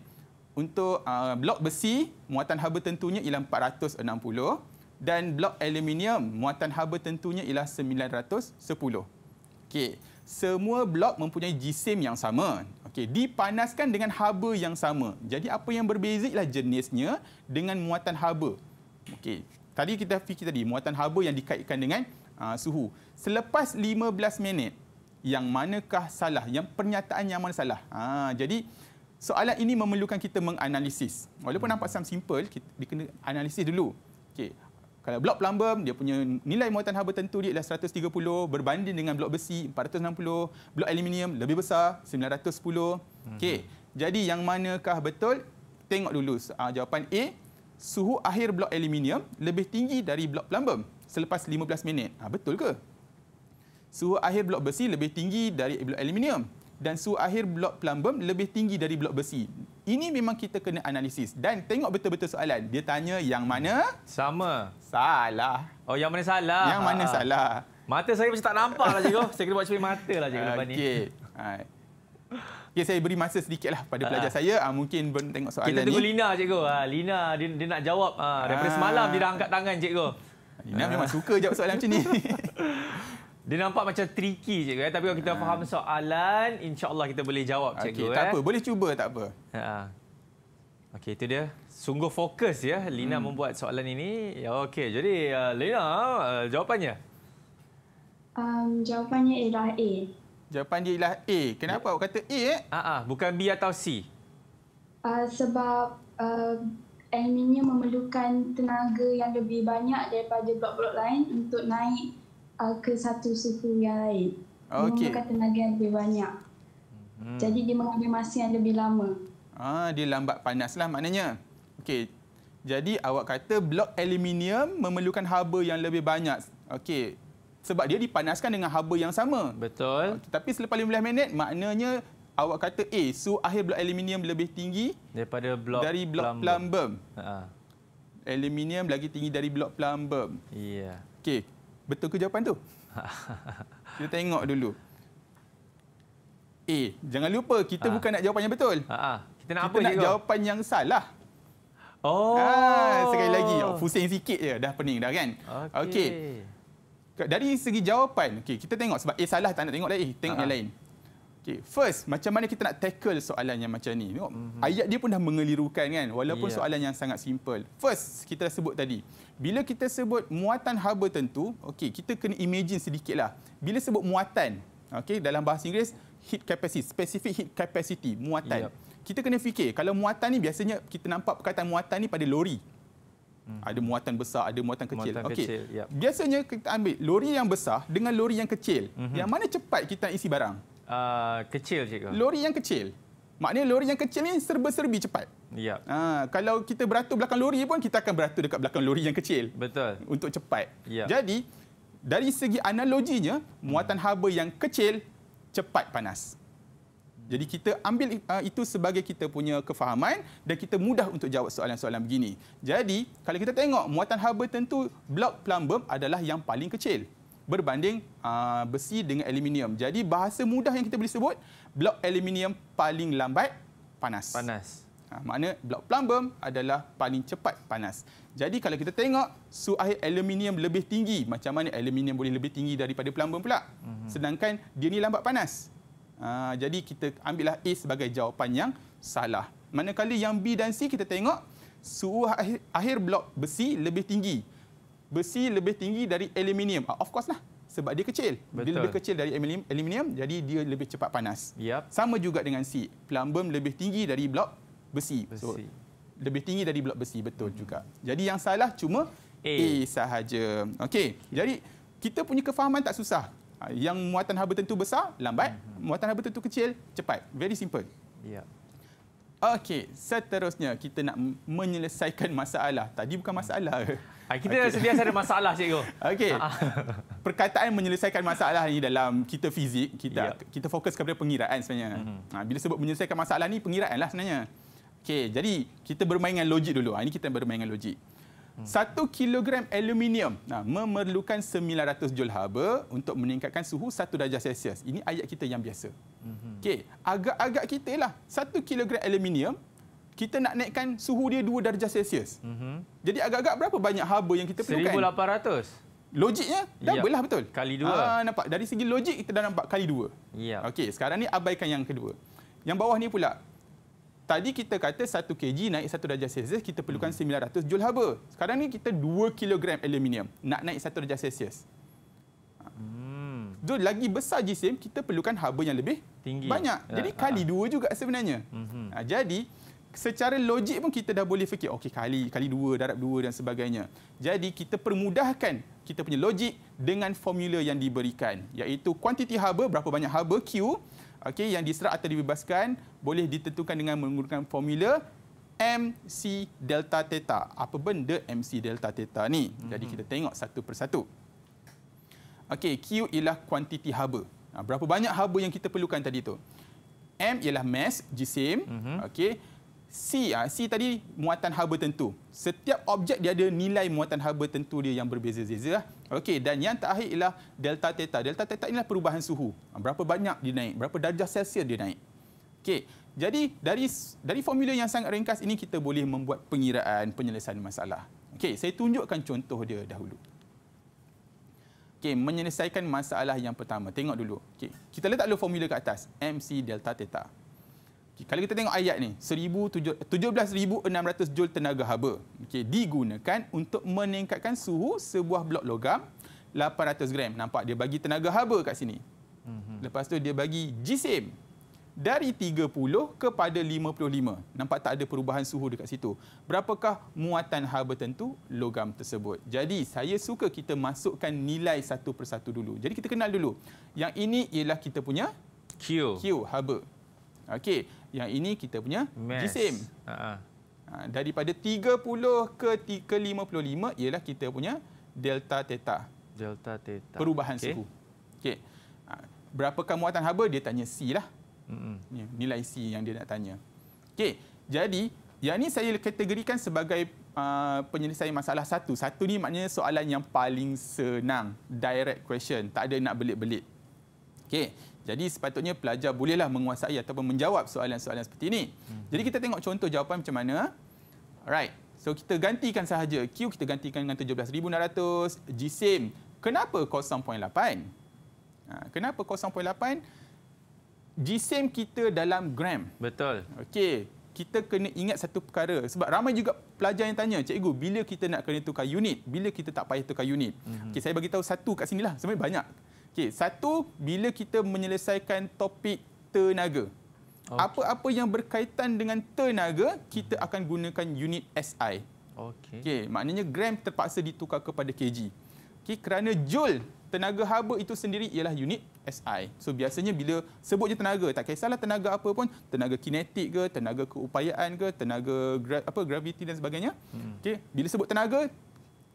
C: Untuk uh, blok besi muatan haba tentunya ialah 460 dan blok aluminium muatan haba tentunya ialah 910. Okey, semua blok mempunyai jisim yang sama. Okey, dipanaskan dengan haba yang sama. Jadi apa yang berbeza ialah jenisnya dengan muatan haba. Okey, tadi kita fikir tadi muatan haba yang dikaitkan dengan uh, suhu. Selepas 15 minit, yang manakah salah? Yang pernyataan yang mana salah? Ha, jadi soalan ini memerlukan kita menganalisis. Walaupun nampak simple, kita kena analisis dulu. Okey, kalau blok plumbum, dia punya nilai muatan haba tentu dia adalah 130 berbanding dengan blok besi 460, blok aluminium lebih besar 910. Hmm. Okey. Jadi yang manakah betul? Tengok dulu uh, jawapan A. Suhu akhir blok aluminium lebih tinggi dari blok plumbum selepas 15 minit. Ha, betul ke? Suhu akhir blok besi lebih tinggi dari blok aluminium dan suhu akhir blok plumbum lebih tinggi dari blok besi. Ini memang kita kena analisis dan tengok betul-betul soalan. Dia tanya yang mana?
B: Sama.
C: Salah.
B: Oh, yang mana salah?
C: Yang mana
B: Ha.
C: salah?
B: Mata saya macam tak nampak lah, cikgu. Saya kena buat cermin mata lah, cikgu, lepas ni.
C: Okey. Ha. Okey, saya beri masa sedikitlah pada pelajar
B: Ah.
C: saya. Ha, mungkin belum tengok soalan
B: Kita tunggu
C: ni.
B: Lina, cikgu. Ha, Lina, dia, dia nak jawab. Ha, daripada
C: Ah.
B: semalam, dia dah angkat tangan, cikgu.
C: Lina memang suka jawab soalan macam ni.
B: Dia nampak macam tricky, cikgu. Eh? Tapi kalau kita faham soalan, insyaAllah kita boleh jawab, cikgu.
C: Okey, tak
B: eh?
C: apa. Boleh cuba, tak apa.
B: Ha. Okey, itu dia. Sungguh fokus ya Lina hmm. membuat soalan ini. Ya, okey. Jadi uh, Lina, uh, jawapannya?
E: Um, jawapannya ialah A.
C: Jawapan dia ialah A. Kenapa awak kata A? Eh?
B: Ah, ah, bukan B atau C.
E: Uh, sebab uh, aluminium memerlukan tenaga yang lebih banyak daripada blok-blok lain untuk naik uh, ke satu suhu yang lain.
C: Okey.
E: Memerlukan tenaga yang lebih banyak. Hmm. Jadi dia mengambil masa yang lebih lama.
C: Ah, dia lambat panas lah maknanya. Okey. Jadi awak kata blok aluminium memerlukan haba yang lebih banyak. Okey. Sebab dia dipanaskan dengan haba yang sama.
B: Betul.
C: Okey, Tapi selepas 15 minit maknanya awak kata A, suhu akhir blok aluminium lebih tinggi
B: Daripada blok
C: dari blok plumbum.
B: Ha.
C: Aluminium lagi tinggi dari blok plumbum.
B: Ya.
C: Okey. Betul ke jawapan tu? Kita tengok dulu. A. Jangan lupa kita
B: Ah.
C: bukan nak jawapan yang betul.
B: Ha. Kita nak
C: kita
B: apa
C: nak
B: cikgu?
C: jawapan yang salah.
B: Oh.
C: Ah, sekali lagi. Oh, pusing sikit je. Dah pening dah kan?
B: Okey.
C: Okey. Dari segi jawapan, okay, kita tengok sebab A salah tak nak tengok A. Tengok
B: Ha.
C: yang lain. Okay, first, macam mana kita nak tackle soalan yang macam ni? Tengok,
B: Mhm.
C: ayat dia pun dah mengelirukan kan? Walaupun
B: Ya.
C: soalan yang sangat simple. First, kita dah sebut tadi. Bila kita sebut muatan haba tentu, okay, kita kena imagine sedikit lah. Bila sebut muatan, okay, dalam bahasa Inggeris, heat capacity, specific heat capacity, muatan.
B: Yep.
C: Kita kena fikir, kalau muatan ni biasanya kita nampak perkataan muatan ni pada lori. Ada muatan besar, ada muatan kecil.
B: Hmm. Muatan
C: Okey.
B: kecil, yap.
C: Biasanya kita ambil lori yang besar dengan lori yang kecil.
B: Mhm.
C: Yang mana cepat kita isi barang?
B: Uh, kecil cikgu.
C: Lori yang kecil. Maknanya lori yang kecil ni serba-serbi cepat.
B: Ya.
C: Ha, kalau kita beratur belakang lori pun kita akan beratur dekat belakang lori yang kecil
B: Betul.
C: untuk cepat.
B: Ya.
C: Jadi dari segi analoginya muatan haba yang kecil cepat panas. Jadi kita ambil uh, itu sebagai kita punya kefahaman dan kita mudah untuk jawab soalan-soalan begini. Jadi kalau kita tengok muatan haba tentu blok plumbum adalah yang paling kecil berbanding uh, besi dengan aluminium. Jadi bahasa mudah yang kita boleh sebut blok aluminium paling lambat panas.
B: Panas.
C: Ha, makna blok plumbum adalah paling cepat panas. Jadi kalau kita tengok suhu akhir aluminium lebih tinggi, macam mana aluminium boleh lebih tinggi daripada plumbum pula? Mm-hmm. Sedangkan dia ni lambat panas. Ha, jadi kita ambillah A sebagai jawapan yang salah. Manakala yang B dan C kita tengok suhu akhir, akhir blok besi lebih tinggi. Besi lebih tinggi dari aluminium. Ah, of course lah. Sebab dia kecil. Dia
B: Betul.
C: lebih kecil dari aluminium, aluminium jadi dia lebih cepat panas.
B: Yap.
C: Sama juga dengan C. Plumbum lebih tinggi dari blok besi. So,
B: Besi.
C: lebih tinggi dari blok besi betul juga. Jadi yang salah cuma
B: A.
C: A, sahaja. Okey. Jadi kita punya kefahaman tak susah. Ah, Yang muatan haba tentu besar lambat, muatan haba tentu kecil cepat. Very simple.
B: Ya.
C: Okey, seterusnya kita nak menyelesaikan masalah. Tadi bukan masalah.
B: Ah, kita okay. sentiasa ada masalah cikgu.
C: Okey. Perkataan menyelesaikan masalah ni dalam kita fizik, kita
B: Ya.
C: kita fokus kepada pengiraan sebenarnya.
B: Mhm.
C: Ha, bila sebut menyelesaikan masalah ni pengiraan lah sebenarnya. Okey, jadi kita bermain dengan logik dulu. Ha, ini kita bermain dengan logik.
B: Hmm.
C: Satu kilogram aluminium nah, memerlukan 900 joule haba untuk meningkatkan suhu 1 darjah Celsius. Ini ayat kita yang biasa.
B: Mhm.
C: Okey, agak-agak kita lah. Satu kilogram aluminium, kita nak naikkan suhu dia 2 darjah Celsius.
B: Mhm.
C: Jadi agak-agak berapa banyak haba yang kita perlukan?
B: 1800.
C: Logiknya
B: Ya.
C: double lah betul.
B: Kali dua.
C: Ah, nampak dari segi logik kita dah nampak kali dua.
B: Ya.
C: Okey, sekarang ni abaikan yang kedua. Yang bawah ni pula. Tadi kita kata 1 kg naik 1 darjah Celsius kita perlukan
B: Hmm.
C: 900 joule haba. Sekarang ni kita 2 kilogram aluminium nak naik 1 darjah Celsius.
B: Hmm.
C: So lagi besar jisim kita perlukan haba yang lebih
B: Tinggi.
C: banyak.
B: Ya,
C: Jadi
B: ah,
C: kali dua juga sebenarnya. Ha, jadi secara logik pun kita dah boleh fikir okey kali kali dua darab dua dan sebagainya. Jadi kita permudahkan kita punya logik dengan formula yang diberikan iaitu kuantiti haba berapa banyak haba Q okey yang diserap atau dibebaskan boleh ditentukan dengan menggunakan formula MC delta theta. Apa benda MC delta theta ni? Jadi kita tengok satu persatu. Okey, Q ialah kuantiti haba. Ha, berapa banyak haba yang kita perlukan tadi tu? M ialah mass, jisim. Mm-hmm. Okey. C, ha, C tadi muatan haba tentu. Setiap objek dia ada nilai muatan haba tentu dia yang berbeza-beza. Lah. Okey, dan yang terakhir ialah delta theta. Delta theta inilah perubahan suhu. Ha, berapa banyak dia naik, berapa darjah Celsius dia naik. Okey, jadi dari dari formula yang sangat ringkas ini kita boleh membuat pengiraan penyelesaian masalah. Okey, saya tunjukkan contoh dia dahulu. Okey, menyelesaikan masalah yang pertama. Tengok dulu. Okey, kita letak dulu formula ke atas. MC delta theta. Okay, kalau kita tengok ayat ni, 17,600 joule tenaga haba. Okey, digunakan untuk meningkatkan suhu sebuah blok logam 800 gram. Nampak dia bagi tenaga haba kat sini. Mhm. Lepas tu dia bagi jisim dari 30 kepada 55. Nampak tak ada perubahan suhu dekat situ. Berapakah muatan haba tentu logam tersebut? Jadi saya suka kita masukkan nilai satu persatu dulu. Jadi kita kenal dulu. Yang ini ialah kita punya
B: Q.
C: Q haba. Okey, yang ini kita punya
B: Mass.
C: jisim.
B: Uh-huh.
C: Ha, daripada 30 ke ke 55 ialah kita punya delta theta.
B: Delta theta.
C: Perubahan
B: okay.
C: suhu. Okey. Ha, berapakah muatan haba? Dia tanya C lah.
B: Mm-hmm.
C: Nilai C yang dia nak tanya. Okey, jadi yang ini saya kategorikan sebagai uh, penyelesaian masalah satu. Satu ni maknanya soalan yang paling senang, direct question, tak ada nak belit-belit. Okey, jadi sepatutnya pelajar bolehlah menguasai ataupun menjawab soalan-soalan seperti ini. Hmm. Jadi kita tengok contoh jawapan macam mana. Alright, so kita gantikan sahaja. Q kita gantikan dengan 17,600. Jisim, kenapa 0.8? Ha, kenapa 0.8? jisim kita dalam gram.
B: Betul.
C: Okey, kita kena ingat satu perkara sebab ramai juga pelajar yang tanya, cikgu, bila kita nak kena tukar unit? Bila kita tak payah tukar unit? Mm-hmm. Okey, saya bagi tahu satu kat sinilah. Sebenarnya banyak. Okey, satu bila kita menyelesaikan topik tenaga. Okay. Apa-apa yang berkaitan dengan tenaga, kita akan gunakan unit SI.
B: Okey.
C: Okey, maknanya gram terpaksa ditukar kepada kg. Okey, kerana joule tenaga haba itu sendiri ialah unit SI. So biasanya bila sebut je tenaga, tak kisahlah tenaga apa pun, tenaga kinetik ke, tenaga keupayaan ke, tenaga gra, apa graviti dan sebagainya. Hmm. Okey, bila sebut tenaga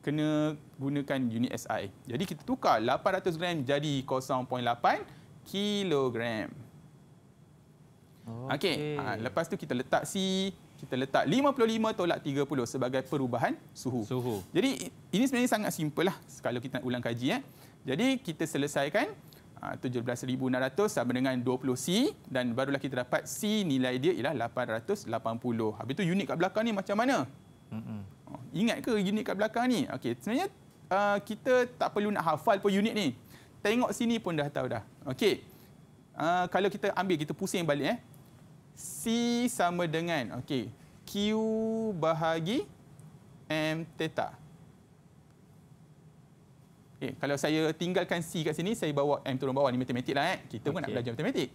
C: kena gunakan unit SI. Jadi kita tukar 800 gram jadi 0.8 kilogram. Okey, okay. ha, lepas tu kita letak C, kita letak 55 tolak 30 sebagai perubahan suhu.
B: Suhu.
C: Jadi ini sebenarnya sangat simple lah kalau kita nak ulang kaji. Eh. Jadi kita selesaikan 17,600 ah, sama dengan 20C dan barulah kita dapat C nilai dia ialah 880. Habis tu unit kat belakang ni macam mana? Mm-hmm. Ingat ke unit kat belakang ni? Okey, sebenarnya uh, kita tak perlu nak hafal pun unit ni. Tengok sini pun dah tahu dah. Okey. Uh, kalau kita ambil kita pusing balik eh. C sama dengan okey, Q bahagi M theta. Okay, kalau saya tinggalkan C kat sini, saya bawa M turun bawah. Ini matematik lah. Eh. Kita pun okay. nak belajar matematik.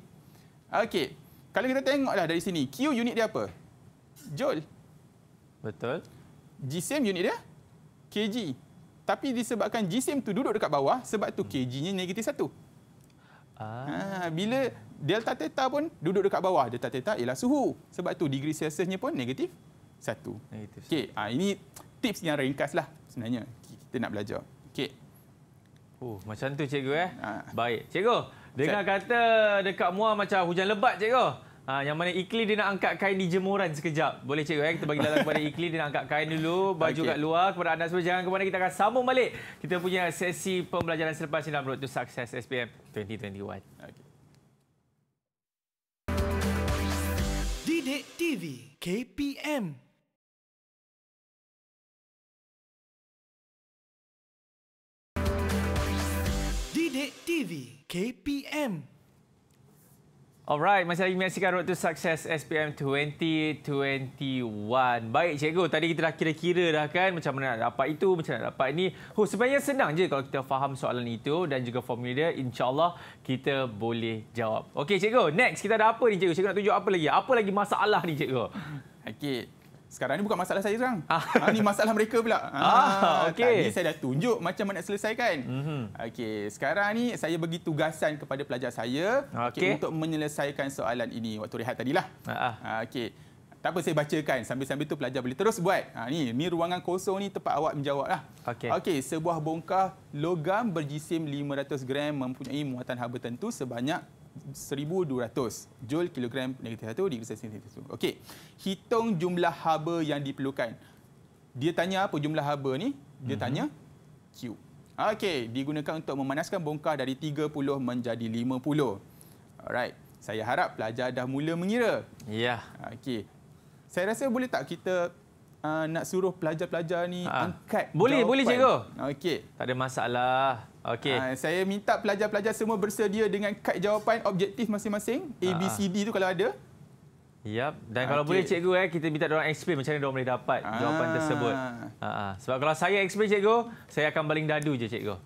C: Okey. Kalau kita tengoklah dari sini, Q unit dia apa? Joule.
B: Betul.
C: Jisim unit dia? kg. Tapi disebabkan jisim tu duduk dekat bawah, sebab tu kg-nya negatif satu. Ah. Ha, bila delta theta pun duduk dekat bawah. Delta theta ialah suhu. Sebab tu degree Celsiusnya pun negatif satu. Negatif. Okey, ha, ini tips yang ringkas lah sebenarnya kita nak belajar. Okey.
B: Oh, macam tu cikgu eh. Ha. Baik. Cikgu, dengar kata dekat Muar macam hujan lebat cikgu. Ha, yang mana Ikli dia nak angkat kain di jemuran sekejap. Boleh cikgu eh? Kita bagi lalang kepada Ikli dia nak angkat kain dulu. Baju okay. kat luar. Kepada anda semua jangan ke mana kita akan sambung balik. Kita punya sesi pembelajaran selepas ini dalam Road to Success SPM 2021. Okay.
D: Didik TV KPM Didik TV KPM
B: Alright, masih lagi menyaksikan Road to Success SPM 2021. Baik cikgu, tadi kita dah kira-kira dah kan macam mana nak dapat itu, macam mana nak dapat ini. Oh, sebenarnya senang je kalau kita faham soalan itu dan juga formula dia, insyaAllah kita boleh jawab. Okey cikgu, next kita ada apa ni cikgu? Cikgu nak tunjuk apa lagi? Apa lagi masalah ni cikgu?
C: Okey, sekarang ni bukan masalah saya sekarang. Ah. Ha, ni masalah mereka pula.
B: Ah, ah okay.
C: Tadi saya dah tunjuk macam mana nak selesaikan. Mm-hmm. Okey, sekarang ni saya bagi tugasan kepada pelajar saya okay. Okay, untuk menyelesaikan soalan ini waktu rehat tadilah. Ah. ah. Okey. Tak apa saya bacakan. Sambil-sambil tu pelajar boleh terus buat. Ha, ni, ni ruangan kosong ni tempat awak menjawab lah.
B: Okey.
C: Okey, sebuah bongkar logam berjisim 500 gram mempunyai muatan haba tentu sebanyak 1200 joule kilogram negatif 1 dikali sentimeter 1. Okey. Hitung jumlah haba yang diperlukan. Dia tanya apa jumlah haba ni? Dia
B: Mhm.
C: tanya Q. Okey, digunakan untuk memanaskan bongkar dari 30 menjadi 50. Alright. Saya harap pelajar dah mula mengira.
B: Ya.
C: Okey. Saya rasa boleh tak kita uh, nak suruh pelajar-pelajar ni
B: Ha.
C: angkat
B: Boleh,
C: jawapan?
B: boleh, cikgu.
C: Okey.
B: Tak ada masalah. Okey.
C: Uh, saya minta pelajar-pelajar semua bersedia dengan kad jawapan objektif masing-masing. A, B. C, D tu kalau ada.
B: Yap. Dan kalau
C: Okey.
B: boleh cikgu eh kita minta orang explain macam mana dia boleh dapat jawapan
C: Ah.
B: tersebut. Ha, ha. Sebab kalau saya explain cikgu, saya akan baling dadu je cikgu.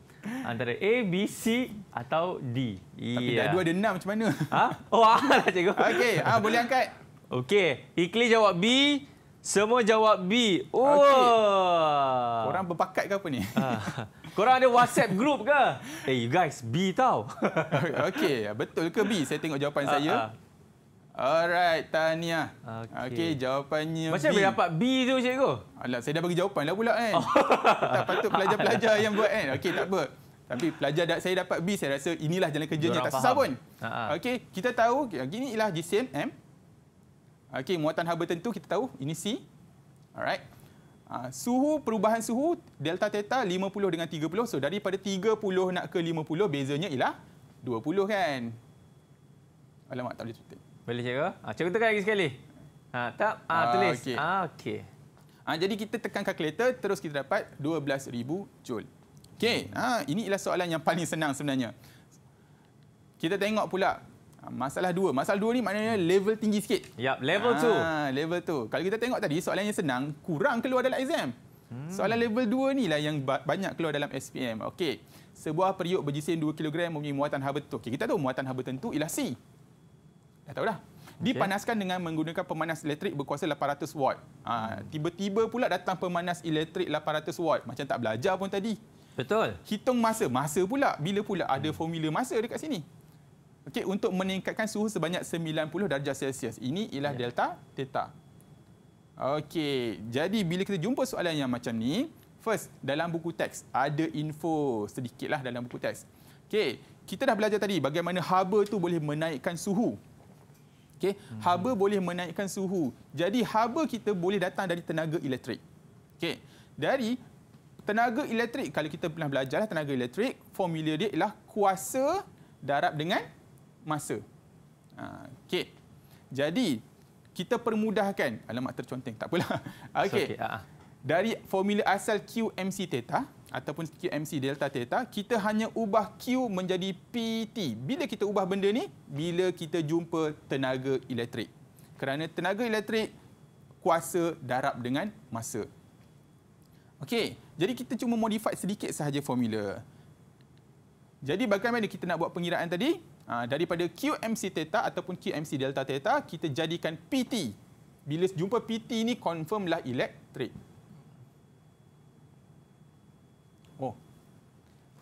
B: Antara A, B, C atau D.
C: Tapi dah dua ada enam macam mana?
B: Ha? Oh, alah cikgu.
C: Okey, ah boleh angkat.
B: Okey. Ikli jawab B, semua jawab B. Oh.
C: Okey. Orang berbakat ke apa ni?
B: Ah. Korang ada WhatsApp group ke? Eh, hey, you guys, B tau.
C: Okey, betul ke B? Saya tengok jawapan saya.
B: Ah, ah.
C: Alright, tahniah.
B: Okey.
C: Okey, jawapannya
B: Macam
C: B.
B: boleh dapat B tu, cikgu?
C: Alah, saya dah bagi jawapan lah pula kan.
B: Oh.
C: tak patut pelajar-pelajar yang buat kan. Okey, tak apa. Tapi pelajar saya dapat B, saya rasa inilah jalan kerjanya.
B: Diorang
C: tak susah pun.
B: Ha.
C: Okey, kita tahu okay, gini ialah jisim M. Okey, muatan haba tentu kita tahu ini C. Alright. Uh, suhu perubahan suhu delta theta 50 dengan 30. So daripada 30 nak ke 50 bezanya ialah 20 kan. Alamak tak boleh tutup.
B: Boleh? Ha, cikgu tekan lagi sekali. Ha, tak? Ah,
C: Ah,
B: tulis.
C: okey.
B: Ah, okey.
C: Ha, jadi kita tekan kalkulator terus kita dapat 12,000 joule. Okey, ha, ini ialah soalan yang paling senang sebenarnya. Kita tengok pula masalah dua. Masalah dua ni maknanya level tinggi sikit.
B: Yap, level tu.
C: Ah, level tu. Kalau kita tengok tadi soalan yang senang kurang keluar dalam exam. Hmm. Soalan level 2 ni lah yang ba- banyak keluar dalam SPM. Okey. Sebuah periuk berjisim 2 kg mempunyai muatan haba tentu. Okey, kita tahu muatan haba tentu ialah C. Dah tahu dah. Dipanaskan dengan menggunakan pemanas elektrik berkuasa 800 watt. Ha, tiba-tiba pula datang pemanas elektrik 800 watt. Macam tak belajar pun tadi.
B: Betul.
C: Hitung masa. Masa pula. Bila pula ada formula masa dekat sini. Okey, untuk meningkatkan suhu sebanyak 90 darjah Celsius. Ini ialah
B: Ya.
C: delta theta. Okey, jadi bila kita jumpa soalan yang macam ni, first dalam buku teks ada info sedikitlah dalam buku teks. Okey, kita dah belajar tadi bagaimana haba tu boleh menaikkan suhu. Okey,
B: Hmm.
C: haba boleh menaikkan suhu. Jadi haba kita boleh datang dari tenaga elektrik. Okey, dari tenaga elektrik kalau kita pernah belajar lah tenaga elektrik, formula dia ialah kuasa darab dengan masa. Ha, Okey. Jadi kita permudahkan. Alamak terconteng. Tak apalah. Okey.
B: Okey, ah, ah.
C: Dari formula asal QMC theta ataupun QMC delta theta, kita hanya ubah Q menjadi PT. Bila kita ubah benda ni? Bila kita jumpa tenaga elektrik. Kerana tenaga elektrik kuasa darab dengan masa. Okey, jadi kita cuma modify sedikit sahaja formula. Jadi bagaimana kita nak buat pengiraan tadi? Ha, daripada QMC theta ataupun QMC delta theta, kita jadikan PT. Bila jumpa PT ni confirm lah elektrik. Oh.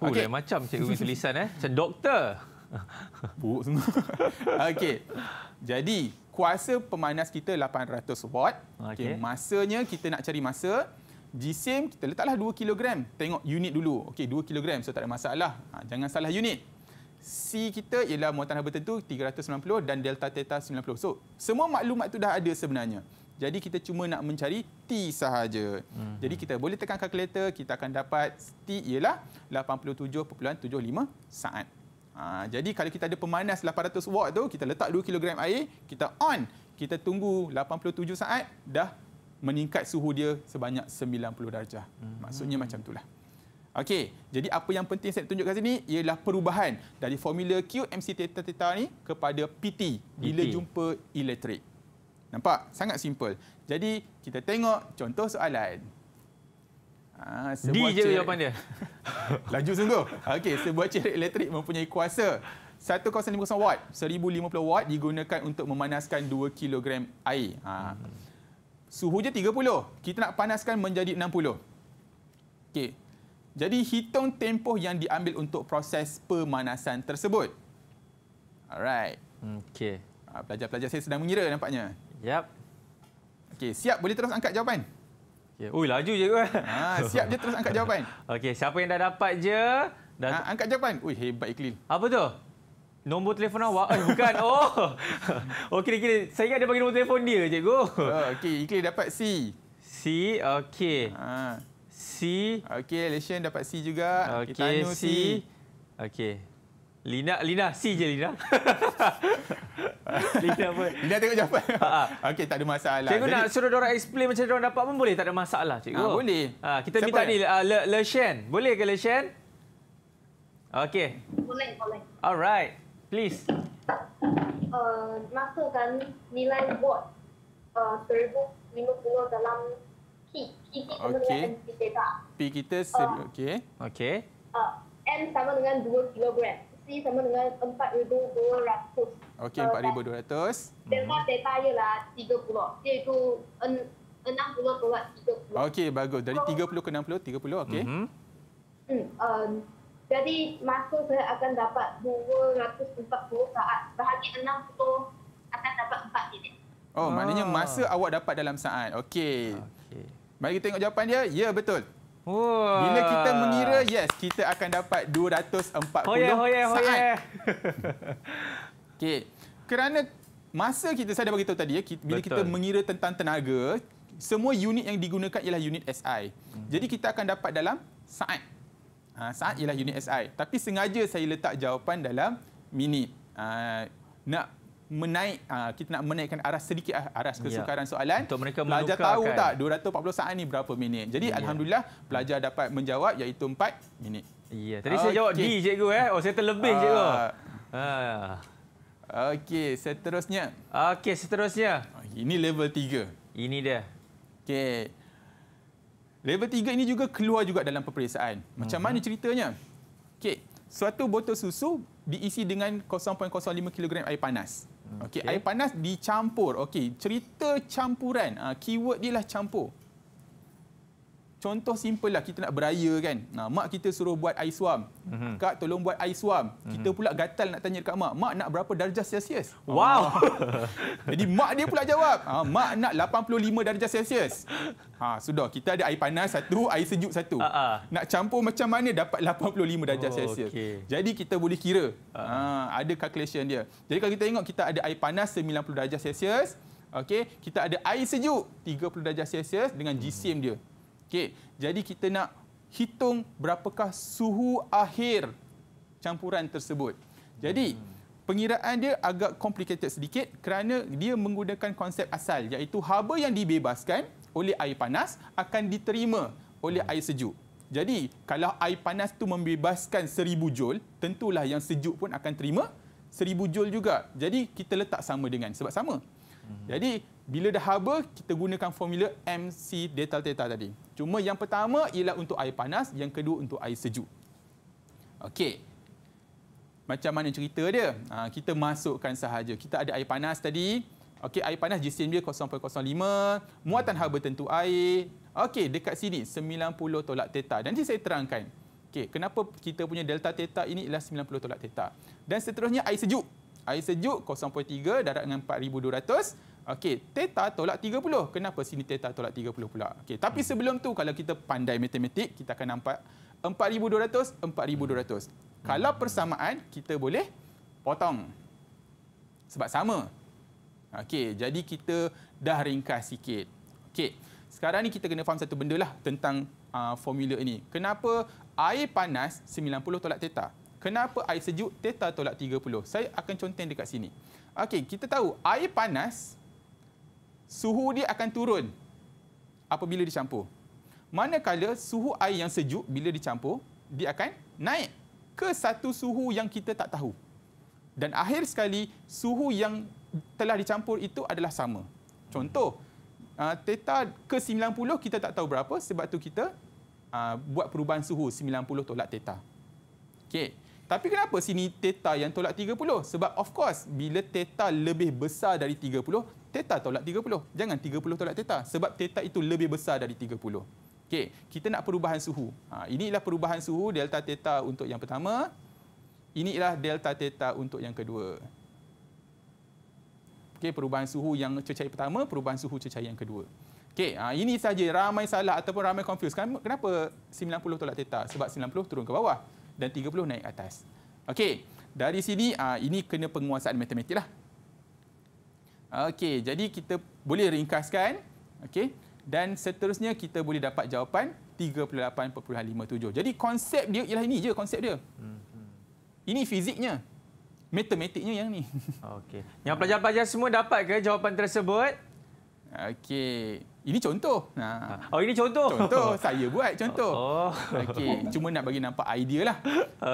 C: Okey.
B: okay. macam cikgu punya tulisan eh. Macam doktor.
C: Buruk semua. Okey. Jadi, kuasa pemanas kita 800 watt. Okey,
B: Okey.
C: masanya kita nak cari masa. Jisim kita letaklah 2 kg. Tengok unit dulu. Okey, 2 kg. So tak ada masalah. Ha, jangan salah unit. C kita ialah muatan haba tentu 390 dan delta theta 90. So, semua maklumat tu dah ada sebenarnya. Jadi kita cuma nak mencari T sahaja. Hmm. Jadi kita boleh tekan kalkulator, kita akan dapat T ialah 87.75 saat. Ha, jadi kalau kita ada pemanas 800 watt tu, kita letak 2 kg air, kita on, kita tunggu 87 saat, dah meningkat suhu dia sebanyak 90 darjah. Hmm. Maksudnya macam itulah. Okey, jadi apa yang penting saya tunjukkan sini ialah perubahan dari formula QMC theta theta ni kepada PT bila
B: PT.
C: jumpa elektrik. Nampak? Sangat simple. Jadi kita tengok contoh soalan. Ha,
B: D je jawapan dia.
C: Laju sungguh. Okey, sebuah cerik elektrik mempunyai kuasa 1050 watt, 1050 watt digunakan untuk memanaskan 2 kg air. Ha. Suhu je 30. Kita nak panaskan menjadi 60. Okey. Jadi hitung tempoh yang diambil untuk proses pemanasan tersebut. Alright.
B: Okey.
C: Ha, Pelajar-pelajar saya sedang mengira nampaknya.
B: Yap.
C: Okey, siap boleh terus angkat jawapan.
B: Okay. Ui, laju je ke?
C: Ha, siap je terus angkat jawapan.
B: Okey, siapa yang dah dapat je? Dah
C: Ha, angkat jawapan. Ui, hebat Iklil.
B: Apa tu? Nombor telefon awak? Eh, bukan. Oh. Okey, kira saya ingat dia bagi nombor telefon dia, cikgu.
C: Oh, okey, Iklil dapat C.
B: C, okey.
C: Ha.
B: C,
C: Okey, Leshan dapat C juga.
B: okey,
C: Kita anu
B: C. Okey. Lina, Lina, C je Lina. Lina apa?
C: Lina tengok jawapan.
B: Ha,
C: Okey, tak ada masalah.
B: Cikgu nak suruh orang explain macam orang dapat pun boleh, tak ada masalah, cikgu.
C: Ah, boleh.
B: Ha, kita
C: Siapa?
B: minta ni, uh, Le, Le Shen. Boleh ke Le Shen? Okey.
F: Boleh, boleh.
B: Alright. Please.
F: Uh, masukkan nilai bot uh, 1050 dalam sama
C: Okey. P kita seri. Okey.
B: Okey.
F: Uh, N sama dengan 2 kilogram. C sama dengan 4,200.
C: Okey,
F: Uh,
C: 4200.
F: Delta data ialah 30. Iaitu en- 60 tolak 30.
C: Okey, bagus. Dari 30 ke 60, 30. Okey.
B: Mhm.
F: Hmm, um, jadi masa saya akan dapat 240 saat. Bahagi 60 akan dapat 4 minit.
C: Oh, maknanya
B: Ah.
C: masa awak dapat dalam saat. Okey.
B: Okey.
C: Mari kita tengok jawapan dia. Ya, betul.
B: Wah.
C: Bila kita mengira, yes, kita akan dapat 240
B: Hoye, hoye,
C: saat.
B: hoye.
C: Okey. Kerana masa kita saya dah beritahu tadi ya, ki- bila
B: Betul.
C: kita mengira tentang tenaga, semua unit yang digunakan ialah unit SI.
B: Hmm.
C: Jadi kita akan dapat dalam saat. Ha, saat ialah unit SI. Tapi sengaja saya letak jawapan dalam minit. Ha, nak menaik ha, kita nak menaikkan arah sedikit ah, arah kesukaran soalan.
B: Untuk mereka
C: pelajar tahu tak 240 saat ni berapa minit. Jadi
B: Ya.
C: alhamdulillah pelajar dapat menjawab iaitu 4 minit.
B: Ya, tadi saya jawab. D, cikgu eh. Oh, saya terlebih, cikgu.
C: Ah,
B: Ha.
C: Okey, seterusnya.
B: Okey, seterusnya.
C: Ini level 3.
B: Ini dia.
C: Okey. Level 3 ini juga keluar juga dalam peperiksaan. Macam
B: Mhm.
C: mana ceritanya? Okey, suatu botol susu diisi dengan 0.05 kg air panas. Okey,
B: Okey.
C: air panas dicampur. Okey, cerita campuran. Ah, keyword dia lah campur. Contoh simple lah kita nak beraya kan. Nah, mak kita suruh buat air suam.
B: Mhm.
C: Kak tolong buat air suam. Kita pula gatal nak tanya dekat mak. Mak nak berapa darjah Celsius?
B: Wow.
C: Jadi mak dia pula jawab, ha, mak nak 85 darjah Celsius. Ha, sudah, kita ada air panas satu, air sejuk satu.
B: Ah, ah.
C: Nak campur macam mana dapat 85 darjah
B: Oh,
C: Celsius.
B: okey.
C: Jadi kita boleh kira. Ha, ada calculation dia. Jadi kalau kita tengok kita ada air panas 90 darjah Celsius, okey, kita ada air sejuk 30 darjah Celsius dengan GCM dia. Okey, jadi kita nak hitung berapakah suhu akhir campuran tersebut. Jadi, pengiraan dia agak complicated sedikit kerana dia menggunakan konsep asal iaitu haba yang dibebaskan oleh air panas akan diterima oleh air sejuk. Jadi, kalau air panas tu membebaskan 1000 joule, tentulah yang sejuk pun akan terima 1000 joule juga. Jadi, kita letak sama dengan sebab sama. Jadi, bila dah haba, kita gunakan formula MC delta theta tadi. Cuma yang pertama ialah untuk air panas, yang kedua untuk air sejuk. Okey. Macam mana cerita dia? Ha, kita masukkan sahaja. Kita ada air panas tadi. Okey, air panas GCM dia 0.05. Muatan haba tentu air. Okey, dekat sini 90 tolak theta. Nanti saya terangkan. Okey, kenapa kita punya delta theta ini ialah 90 tolak theta. Dan seterusnya air sejuk. Air sejuk 0.3 darab dengan 4200. Okey, theta tolak 30. Kenapa sini theta tolak 30 pula? Okey, tapi sebelum tu kalau kita pandai matematik, kita akan nampak 4200 4200. Kalau persamaan, kita boleh potong. Sebab sama. Okey, jadi kita dah ringkas sikit. Okey, sekarang ni kita kena faham satu benda lah tentang uh, formula ini. Kenapa air panas 90 tolak theta? Kenapa air sejuk theta tolak 30? Saya akan conteng dekat sini. Okey, kita tahu air panas suhu dia akan turun apabila dicampur. Manakala suhu air yang sejuk bila dicampur, dia akan naik ke satu suhu yang kita tak tahu. Dan akhir sekali, suhu yang telah dicampur itu adalah sama. Contoh, uh, theta ke 90 kita tak tahu berapa sebab tu kita uh, buat perubahan suhu 90 tolak theta. Okey. Tapi kenapa sini theta yang tolak 30? Sebab of course bila theta lebih besar dari 30, theta tolak 30. Jangan 30 tolak theta sebab theta itu lebih besar dari 30. Okey, kita nak perubahan suhu. Ha, inilah perubahan suhu delta theta untuk yang pertama. Inilah delta theta untuk yang kedua. Okey, perubahan suhu yang cecair pertama, perubahan suhu cecair yang kedua. Okey, ha, ini saja ramai salah ataupun ramai confuse. Kenapa 90 tolak theta? Sebab 90 turun ke bawah dan 30 naik atas. Okey, dari sini ha, ini kena penguasaan matematik lah. Okey, jadi kita boleh ringkaskan. Okey, dan seterusnya kita boleh dapat jawapan 38.57. Jadi konsep dia ialah ini je konsep dia. Ini fiziknya. Matematiknya yang ni.
B: Okey. Yang pelajar-pelajar semua dapat ke jawapan tersebut?
C: Okey. Ini contoh. Nah,
B: Oh, ini contoh.
C: contoh saya buat contoh.
B: Oh.
C: Okey, cuma nak bagi nampak idea lah.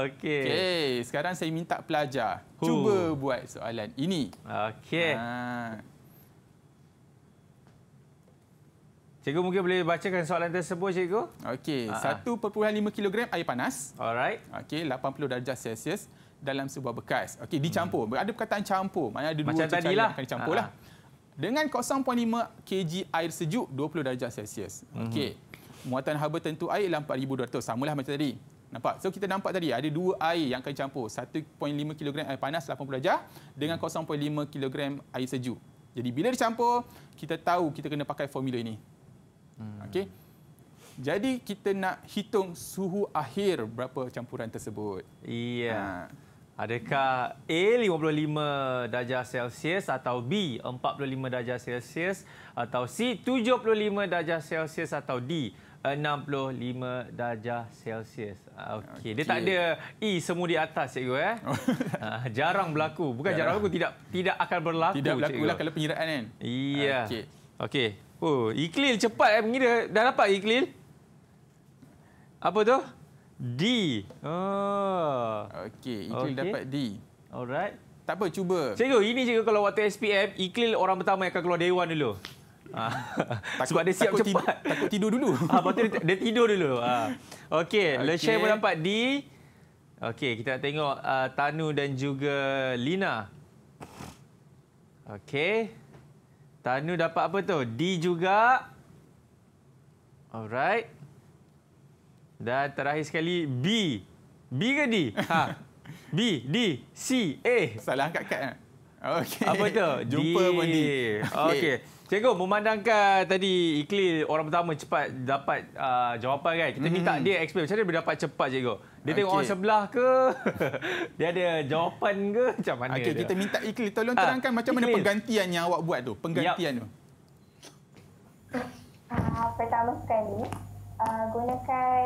B: Okey.
C: Okey, sekarang saya minta pelajar
B: Huh.
C: cuba buat soalan ini.
B: Okey.
C: Ha,
B: Cikgu mungkin boleh bacakan soalan tersebut, cikgu?
C: Okey,
B: Ah, ah.
C: 1.5 kg air panas.
B: Alright.
C: Okey, 80 darjah Celsius dalam sebuah bekas. Okey, dicampur. Ada perkataan campur. Maknanya ada dua
B: Macam
C: cecair
B: tadilah.
C: yang akan dicampur
B: Ah,
C: lah. Dengan 0.5 kg air sejuk 20 darjah Celsius. Okey. Muatan haba tentu air ialah 4200. Samalah macam tadi. Nampak? So kita nampak tadi ada dua air yang akan dicampur. 1.5 kg air panas 80 darjah dengan 0.5 kg air sejuk. Jadi bila dicampur, kita tahu kita kena pakai formula ini. Okey. Jadi kita nak hitung suhu akhir berapa campuran tersebut.
B: Iya.
C: Ha.
B: Adakah A 55 darjah Celsius atau B 45 darjah Celsius atau C 75 darjah Celsius atau D 65 darjah Celsius. Okey, dia tak ada E semua di atas cikgu eh. Ah, jarang berlaku. Bukan jarang,
C: Jarang.
B: berlaku, tidak tidak akan berlaku.
C: Tidak berlaku lah kalau penyiraan kan.
B: Iya.
C: Okey.
B: Okey. Oh, Iklil cepat eh mengira. Dah dapat Iklil? Apa tu? D. Oh.
C: Okey, Iqlil okay. dapat D.
B: Alright.
C: Tak apa, cuba.
B: Cikgu, ini cikgu kalau waktu SPM, Iklil orang pertama yang akan keluar dewan dulu. Ah. Sebab dia siap
C: takut
B: cepat.
C: takut tidur dulu.
B: Lepas tu dia, dia tidur dulu. Okey, okay. Leshay
C: Okey.
B: pun dapat D. Okey, kita nak tengok uh, Tanu dan juga Lina. Okey. Tanu dapat apa tu? D juga. Alright. Dan terakhir sekali B. B ke D? Ha. B, D, C, A.
C: Salah angkat kad. Okey.
B: Apa tu?
C: Jumpa pun D.
B: Okey. Cikgu, memandangkan tadi Iklil orang pertama cepat dapat uh, jawapan kan. Kita minta dia explain macam mana dia dapat cepat cikgu. Dia tengok
C: Okey.
B: orang sebelah ke? dia ada jawapan ke? Macam mana
C: Okey,
B: dia?
C: kita minta Iqlil tolong
B: Ah,
C: terangkan macam mana penggantian yang awak buat tu. Penggantian tu.
F: Uh, pertama sekali, uh, gunakan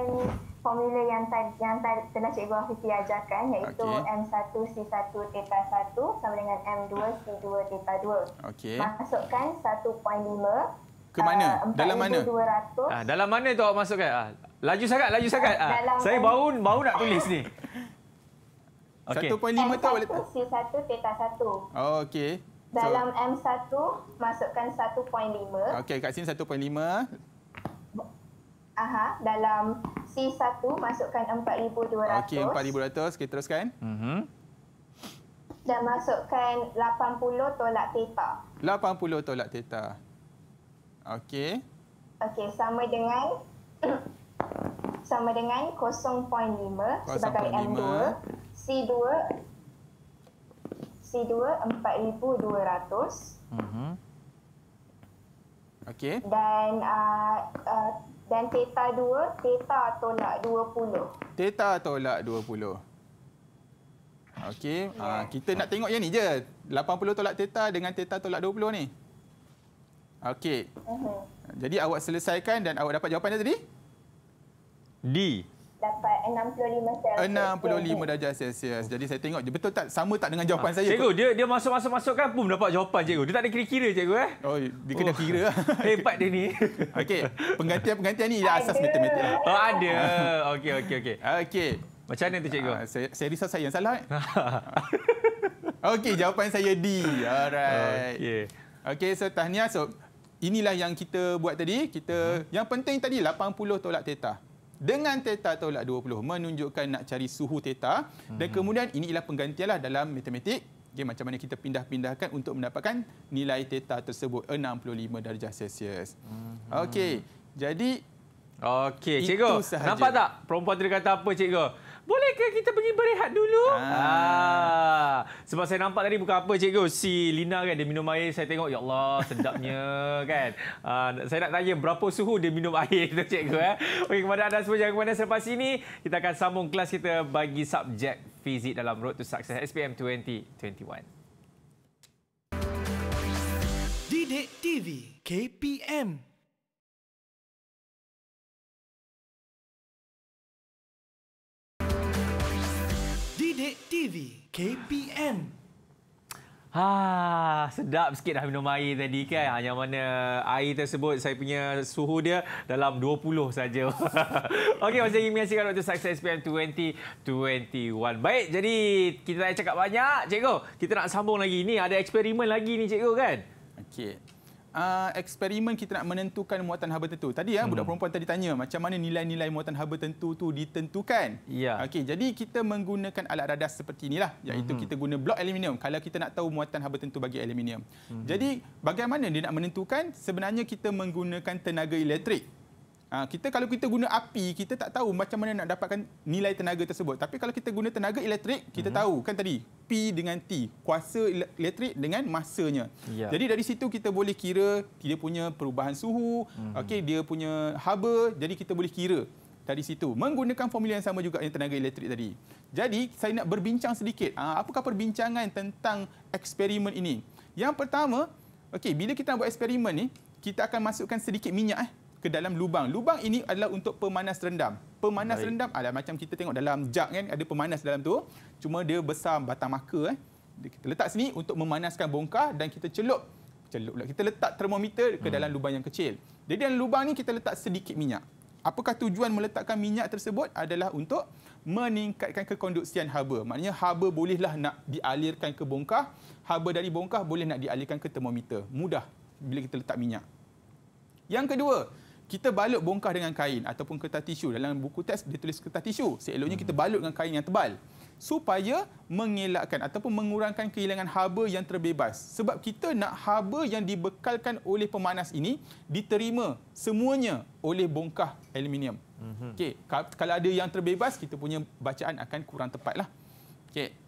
F: formula yang tadi yang tadi telah Cikgu Afifi ajarkan iaitu
C: Okey.
F: M1 C1 theta 1 sama dengan M2 C2 theta 2.
C: Okey.
F: Masukkan 1.5
C: Ke mana?
F: Uh,
C: Dalam mana?
F: 4200
B: Ah, dalam mana tu awak masukkan? Ah, laju sangat, laju sangat. Ah,
F: Dalam-
B: saya baru baru nak tulis ni. Okey.
C: 1.5 tu boleh
F: M1 C1 theta 1.
C: Oh, okey. So,
F: Dalam M1 masukkan 1.5.
C: okey, kat sini 1.5.
F: Aha, dalam C1 masukkan 4200.
C: Okey, 4200. Okey, teruskan.
B: Mhm.
F: Dan masukkan 80 tolak theta.
C: 80 tolak theta. Okey.
F: Okey, sama dengan sama dengan 0.5 sebagai
C: 0.5.
F: M2, C2 C2 4200
B: Mhm.
C: Okey.
F: dan uh, uh, dan theta 2 theta tolak 20.
C: Theta tolak 20. Okey, yeah. kita nak tengok yang ni je. 80 tolak theta dengan theta tolak 20 ni. Okey.
F: Uh-huh.
C: Jadi awak selesaikan dan awak dapat jawapan dia tadi?
B: D.
F: Dapat 65 Celsius.
C: 65 darjah Celsius. Jadi saya tengok je betul tak sama tak dengan jawapan saya?
B: Cikgu, dia dia masuk-masuk masukkan pun dapat jawapan cikgu. Dia tak ada kira-kira cikgu eh.
C: Oh, dia kena
B: Oh.
C: kira.
B: Hebat dia ni.
C: Okey, penggantian-penggantian ni dah asas matematik.
B: Oh, ada. Okey, okey, okey.
C: Okey.
B: Macam mana tu cikgu?
C: Ah, saya, saya risau saya yang salah. Eh? Okey, jawapan saya D. Alright.
B: Okey.
C: Okey, so tahniah. So, inilah yang kita buat tadi. Kita
B: Hmm.
C: yang penting tadi 80 tolak theta. Dengan theta tolak 20 menunjukkan nak cari suhu theta dan
B: Hmm.
C: kemudian ini ialah penggantian lah dalam matematik. Okay, macam mana kita pindah-pindahkan untuk mendapatkan nilai theta tersebut 65 darjah Celsius.
B: Hmm.
C: Okey. Jadi
B: Okey, cikgu.
C: sahaja.
B: Nampak tak perempuan tu dia kata apa cikgu? Boleh ke kita pergi berehat dulu?
C: Ah.
B: Ah. Sebab saya nampak tadi bukan apa cikgu. Si Lina kan dia minum air. Saya tengok ya Allah sedapnya kan. Ah, saya nak tanya berapa suhu dia minum air tu cikgu eh. Okey kepada anda semua jangan ke mana selepas ini kita akan sambung kelas kita bagi subjek fizik dalam Road to Success SPM 2021.
D: Didik TV KPM Didik TV KPM
B: Ha, sedap sikit dah minum air tadi kan. Yang mana air tersebut saya punya suhu dia dalam 20 saja. Okey, masih ingin menyaksikan waktu Success SPM 2021. Baik, jadi kita dah cakap banyak. Cikgu, kita nak sambung lagi. Ni ada eksperimen lagi ni cikgu kan?
C: Okey. Uh, eksperimen kita nak menentukan muatan haba tentu. Tadi ya hmm. budak perempuan tadi tanya macam mana nilai-nilai muatan haba tentu tu ditentukan.
B: Ya.
C: Okey, jadi kita menggunakan alat radas seperti inilah iaitu hmm. kita guna blok aluminium kalau kita nak tahu muatan haba tentu bagi aluminium. Hmm. Jadi bagaimana dia nak menentukan? Sebenarnya kita menggunakan tenaga elektrik. Ha, kita kalau kita guna api, kita tak tahu macam mana nak dapatkan nilai tenaga tersebut. Tapi kalau kita guna tenaga elektrik, kita mm-hmm. tahu kan tadi P dengan T, kuasa elektrik dengan masanya. Yeah. Jadi dari situ kita boleh kira dia punya perubahan suhu, mm-hmm. okey dia punya haba, jadi kita boleh kira dari situ menggunakan formula yang sama juga yang tenaga elektrik tadi. Jadi saya nak berbincang sedikit, ha, apakah perbincangan tentang eksperimen ini? Yang pertama, okey bila kita nak buat eksperimen ni, kita akan masukkan sedikit minyak eh ke dalam lubang. Lubang ini adalah untuk pemanas rendam. Pemanas Baik. rendam adalah macam kita tengok dalam jug kan ada pemanas dalam tu. Cuma dia besar batang maka eh. Kita letak sini untuk memanaskan bongkar dan kita celup celup pula. Kita letak termometer ke hmm. dalam lubang yang kecil. Jadi dalam lubang ni kita letak sedikit minyak. Apakah tujuan meletakkan minyak tersebut adalah untuk meningkatkan kekonduksian haba. Maknanya haba bolehlah nak dialirkan ke bongkar, haba dari bongkar boleh nak dialirkan ke termometer. Mudah bila kita letak minyak. Yang kedua, kita balut bongkar dengan kain ataupun kertas tisu. Dalam buku teks dia tulis kertas tisu. Seeloknya kita balut dengan kain yang tebal supaya mengelakkan ataupun mengurangkan kehilangan haba yang terbebas. Sebab kita nak haba yang dibekalkan oleh pemanas ini diterima semuanya oleh bongkar aluminium. Mm-hmm. Okey, kalau ada yang terbebas kita punya bacaan akan kurang tepatlah. Okey.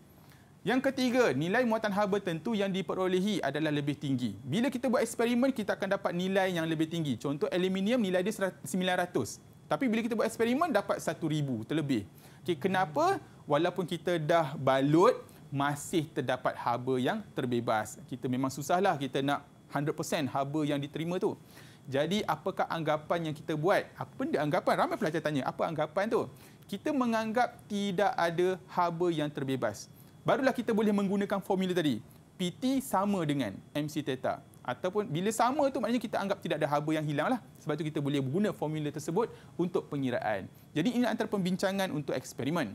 C: Yang ketiga, nilai muatan haba tentu yang diperolehi adalah lebih tinggi. Bila kita buat eksperimen, kita akan dapat nilai yang lebih tinggi. Contoh aluminium nilai dia 900. Tapi bila kita buat eksperimen, dapat 1,000 terlebih. Okay, kenapa? Walaupun kita dah balut, masih terdapat haba yang terbebas. Kita memang susahlah kita nak 100% haba yang diterima tu. Jadi apakah anggapan yang kita buat? Apa benda anggapan? Ramai pelajar tanya, apa anggapan tu? Kita menganggap tidak ada haba yang terbebas barulah kita boleh menggunakan formula tadi. PT sama dengan MC theta. Ataupun bila sama tu maknanya kita anggap tidak ada haba yang hilang lah. Sebab tu kita boleh guna formula tersebut untuk pengiraan. Jadi ini antara pembincangan untuk eksperimen.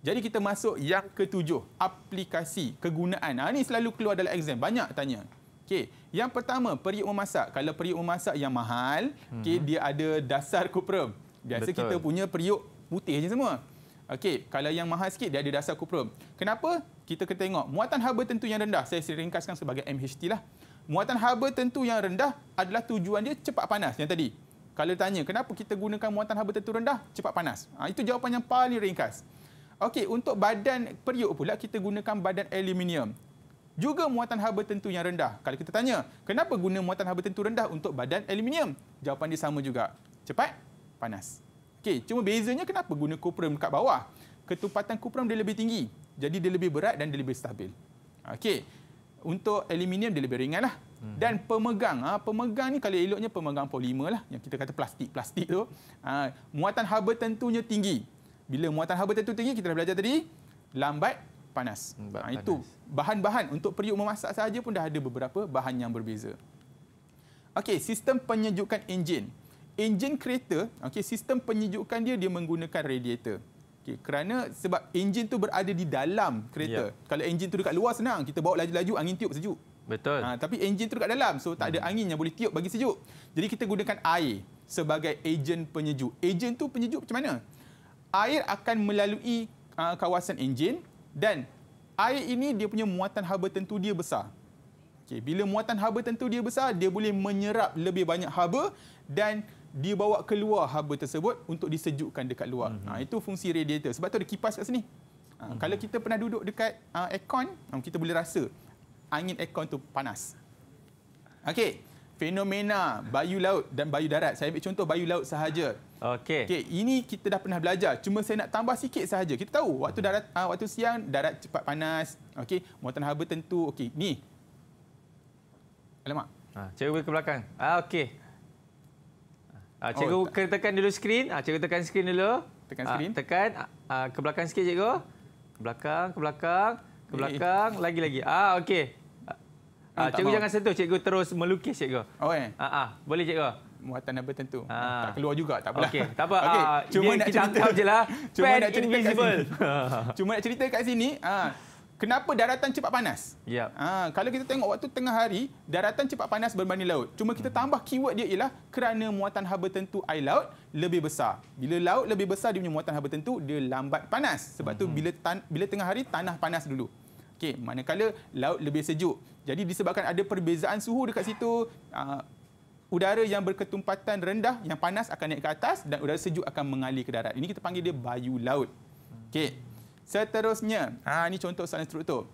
C: Jadi kita masuk yang ketujuh, aplikasi, kegunaan. Ha, ini selalu keluar dalam exam, banyak tanya. Okay. Yang pertama, periuk memasak. Kalau periuk memasak yang mahal, hmm. okay, dia ada dasar kuprum. Biasa Betul. kita punya periuk putih je semua. Okey, kalau yang mahal sikit dia ada dasar kuprum. Kenapa? Kita kena tengok muatan haba tentu yang rendah. Saya ringkaskan sebagai MHT lah. Muatan haba tentu yang rendah adalah tujuan dia cepat panas yang tadi. Kalau tanya kenapa kita gunakan muatan haba tentu rendah, cepat panas. Ha, itu jawapan yang paling ringkas. Okey, untuk badan periuk pula kita gunakan badan aluminium. Juga muatan haba tentu yang rendah. Kalau kita tanya, kenapa guna muatan haba tentu rendah untuk badan aluminium? Jawapan dia sama juga. Cepat, panas. Okey, cuma bezanya kenapa guna kuprum dekat bawah? Ketupatan kuprum dia lebih tinggi. Jadi dia lebih berat dan dia lebih stabil. Okey. Untuk aluminium dia lebih ringan lah. Hmm. Dan pemegang, ha, pemegang ni kalau eloknya pemegang polimer lah. Yang kita kata plastik-plastik tu. Ha, muatan haba tentunya tinggi. Bila muatan haba tentu tinggi, kita dah belajar tadi. Lambat, panas. Ha, itu bahan-bahan untuk periuk memasak saja pun dah ada beberapa bahan yang berbeza. Okey, sistem penyejukan enjin enjin kereta, okey, sistem penyejukan dia dia menggunakan radiator. Okey, kerana sebab enjin tu berada di dalam kereta. Yeah. Kalau enjin tu dekat luar senang, kita bawa laju-laju angin tiup sejuk.
B: Betul.
C: Ha, tapi enjin tu dekat dalam, so tak ada hmm. angin yang boleh tiup bagi sejuk. Jadi kita gunakan air sebagai ejen penyejuk. Ejen tu penyejuk macam mana? Air akan melalui uh, kawasan enjin dan air ini dia punya muatan haba tentu dia besar. Okay, bila muatan haba tentu dia besar, dia boleh menyerap lebih banyak haba dan dia bawa keluar haba tersebut untuk disejukkan dekat luar. Mm-hmm. Ha, itu fungsi radiator. Sebab tu ada kipas kat sini. Ha, mm-hmm. Kalau kita pernah duduk dekat uh, aircon, kita boleh rasa angin aircon tu panas. Okey, fenomena bayu laut dan bayu darat. Saya ambil contoh bayu laut sahaja.
B: Okey.
C: Okey, ini kita dah pernah belajar. Cuma saya nak tambah sikit sahaja. Kita tahu waktu darat uh, waktu siang darat cepat panas. Okey, muatan haba tentu. Okey, ni. Alamak.
B: Ha, cikgu ke belakang. Ah okey. Ah, cikgu oh, tekan dulu skrin. Ah, cikgu tekan skrin dulu.
C: Tekan skrin.
B: Ah, tekan ah, ke belakang sikit cikgu. Ke belakang, ke belakang, ke belakang, lagi-lagi. Ah okey. Ah, cikgu jangan sentuh, cikgu terus melukis cikgu.
C: Oh eh.
B: Ah, ah, boleh cikgu.
C: Muatan apa tentu.
B: Ah.
C: Tak keluar juga, tak apalah.
B: Okey, tak apa.
C: Okay.
B: Ah,
C: Cuma nak
B: kita
C: cerita
B: je lah.
C: Cuma
B: Pen
C: nak cerita
B: invisible.
C: kat sini. Cuma nak cerita kat sini, ah, kenapa daratan cepat panas?
B: Ya.
C: Ah, kalau kita tengok waktu tengah hari, daratan cepat panas berbanding laut. Cuma kita tambah keyword dia ialah kerana muatan haba tentu air laut lebih besar. Bila laut lebih besar dia punya muatan haba tentu, dia lambat panas. Sebab tu bila tan- bila tengah hari tanah panas dulu. Okey, manakala laut lebih sejuk. Jadi disebabkan ada perbezaan suhu dekat situ, uh, udara yang berketumpatan rendah yang panas akan naik ke atas dan udara sejuk akan mengalir ke darat. Ini kita panggil dia bayu laut. Okey. Seterusnya, ha ini contoh soalan struktur.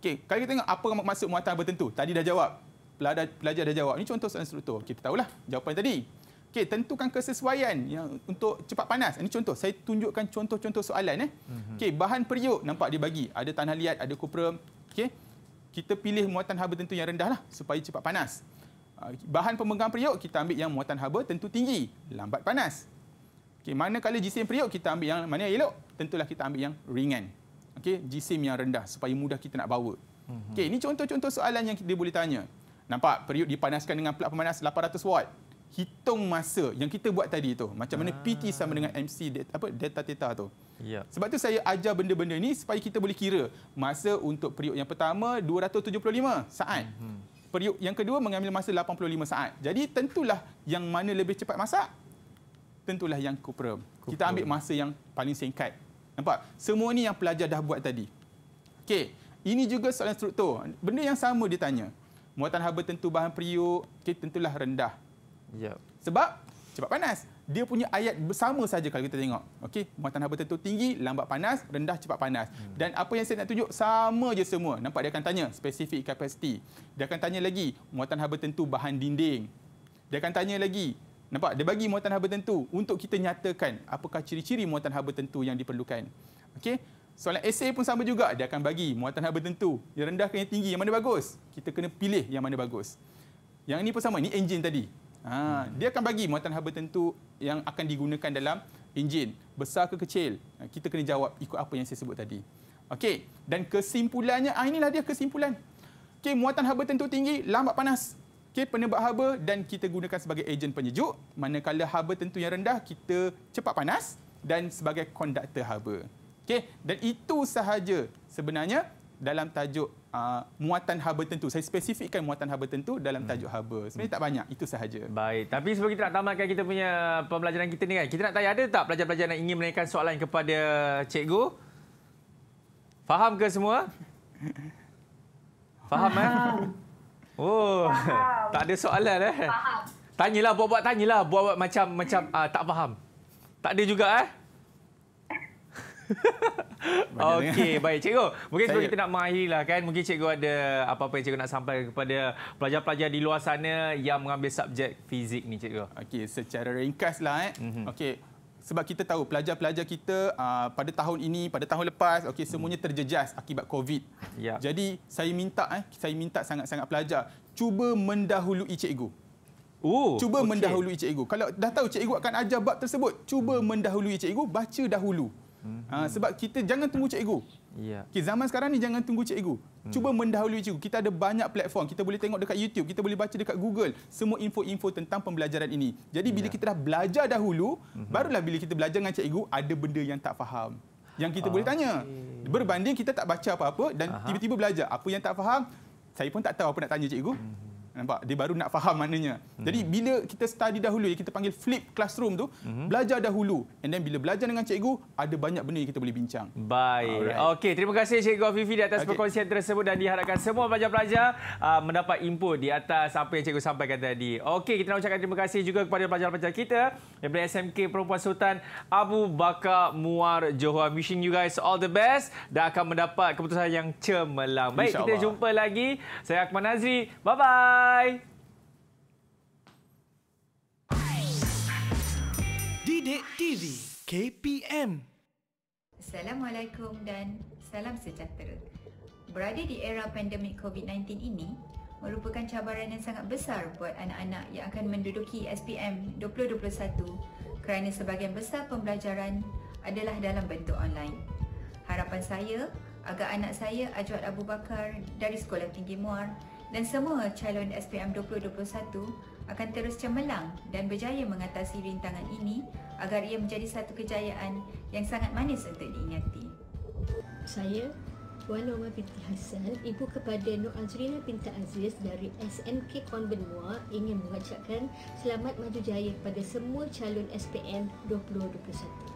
C: Okey, kalau kita tengok apa maksud muatan bertentu. Tadi dah jawab. Pelajar, pelajar dah jawab. Ini contoh soalan struktur. Kita tahulah jawapan tadi. Okey, tentukan kesesuaian yang untuk cepat panas. Ini contoh. Saya tunjukkan contoh-contoh soalan eh. Mm-hmm. Okey, bahan periuk nampak dia bagi. Ada tanah liat, ada kupra. Okey. Kita pilih muatan haba tentu yang rendah lah supaya cepat panas. Ah, bahan pemegang periuk kita ambil yang muatan haba tentu tinggi, lambat panas. Okey, manakala jisim periuk kita ambil yang mana yang elok? Tentulah kita ambil yang ringan. Okey, jisim yang rendah supaya mudah kita nak bawa. Mm-hmm. Okey, ini contoh-contoh soalan yang dia boleh tanya. Nampak periuk dipanaskan dengan pelak pemanas 800 watt hitung masa yang kita buat tadi tu macam mana PT sama dengan MC apa delta theta tu.
B: Ya.
C: Sebab tu saya ajar benda-benda ni supaya kita boleh kira masa untuk periuk yang pertama 275 saat. Hmm. Periuk yang kedua mengambil masa 85 saat. Jadi tentulah yang mana lebih cepat masak tentulah yang kupra. Kita ambil masa yang paling singkat. Nampak? Semua ni yang pelajar dah buat tadi. Okey, ini juga soalan struktur. Benda yang sama dia tanya. Muatan haba tentu bahan periuk, okay, tentulah rendah.
B: Ya.
C: Sebab cepat panas. Dia punya ayat bersama saja kalau kita tengok. Okey, muatan haba tentu tinggi, lambat panas, rendah cepat panas. Hmm. Dan apa yang saya nak tunjuk sama je semua. Nampak dia akan tanya specific capacity. Dia akan tanya lagi muatan haba tentu bahan dinding. Dia akan tanya lagi Nampak? Dia bagi muatan haba tentu untuk kita nyatakan apakah ciri-ciri muatan haba tentu yang diperlukan. Okey? Soalan esei pun sama juga. Dia akan bagi muatan haba tentu. Yang rendah ke yang tinggi, yang mana bagus? Kita kena pilih yang mana bagus. Yang ini pun sama. Ini enjin tadi. Ha, dia akan bagi muatan haba tentu yang akan digunakan dalam enjin. Besar ke kecil? Ha, kita kena jawab ikut apa yang saya sebut tadi. Okey, dan kesimpulannya, ah inilah dia kesimpulan. Okey, muatan haba tentu tinggi, lambat panas. Okey, penebak haba dan kita gunakan sebagai ejen penyejuk. Manakala haba tentu yang rendah, kita cepat panas dan sebagai konduktor haba. Okey, dan itu sahaja sebenarnya dalam tajuk uh, muatan haba tentu. Saya spesifikkan muatan haba tentu dalam hmm. tajuk haba. Sebenarnya tak banyak, itu sahaja.
B: Baik, tapi sebelum kita nak tamatkan kita punya pembelajaran kita ni kan, kita nak tanya ada tak pelajar-pelajar yang ingin menanyakan soalan kepada cikgu? Faham ke semua? Faham eh? Oh, faham. tak ada soalan eh? Faham. Tanyalah, buat-buat tanyalah, buat-buat macam macam uh, tak faham. Tak ada juga eh? Okey, baik cikgu. Mungkin sebelum kita nak mengakhiri lah kan, mungkin cikgu ada apa-apa yang cikgu nak sampaikan kepada pelajar-pelajar di luar sana yang mengambil subjek fizik ni cikgu.
C: Okey, secara ringkas lah eh. Mm-hmm. Okey, sebab kita tahu pelajar-pelajar kita uh, pada tahun ini, pada tahun lepas, okey semuanya terjejas akibat COVID.
B: Ya.
C: Jadi saya minta eh, saya minta sangat-sangat pelajar cuba mendahului cikgu.
B: Oh,
C: cuba
B: okay.
C: mendahului cikgu. Kalau dah tahu cikgu akan ajar bab tersebut, cuba mendahului cikgu, baca dahulu. Hmm. Ha, sebab kita jangan tunggu cikgu.
B: Ya.
C: Okay, zaman sekarang ni jangan tunggu cikgu. Hmm. Cuba mendahului cikgu. Kita ada banyak platform. Kita boleh tengok dekat YouTube, kita boleh baca dekat Google semua info-info tentang pembelajaran ini. Jadi bila ya. kita dah belajar dahulu, hmm. barulah bila kita belajar dengan cikgu ada benda yang tak faham. Yang kita okay. boleh tanya. Berbanding kita tak baca apa-apa dan tiba-tiba belajar apa yang tak faham, saya pun tak tahu apa nak tanya cikgu. Hmm. Nampak? Dia baru nak faham maknanya. Hmm. Jadi bila kita study dahulu, yang kita panggil flip classroom tu, hmm. belajar dahulu. And then bila belajar dengan cikgu, ada banyak benda yang kita boleh bincang.
B: Baik. Okey, terima kasih Cikgu Afifi di atas okay. perkongsian tersebut dan diharapkan semua pelajar-pelajar uh, mendapat info di atas apa yang cikgu sampaikan tadi. Okey, kita nak ucapkan terima kasih juga kepada pelajar-pelajar kita daripada SMK Perempuan Sultan Abu Bakar Muar Johor. Wishing you guys all the best dan akan mendapat keputusan yang cemerlang. Baik, kita jumpa lagi. Saya Akmal Nazri. Bye-bye. Bye.
D: Didik TV KPM
G: Assalamualaikum dan salam sejahtera. Berada di era pandemik COVID-19 ini merupakan cabaran yang sangat besar buat anak-anak yang akan menduduki SPM 2021 kerana sebahagian besar pembelajaran adalah dalam bentuk online. Harapan saya agar anak saya Ajwat Abu Bakar dari Sekolah Tinggi Muar dan semua calon SPM 2021 akan terus cemerlang dan berjaya mengatasi rintangan ini agar ia menjadi satu kejayaan yang sangat manis untuk diingati.
H: Saya Puan Omar binti Hassan, ibu kepada Nur Azrina binti Aziz dari SMK Konvent Muar ingin mengucapkan selamat maju jaya kepada semua calon SPM 2021.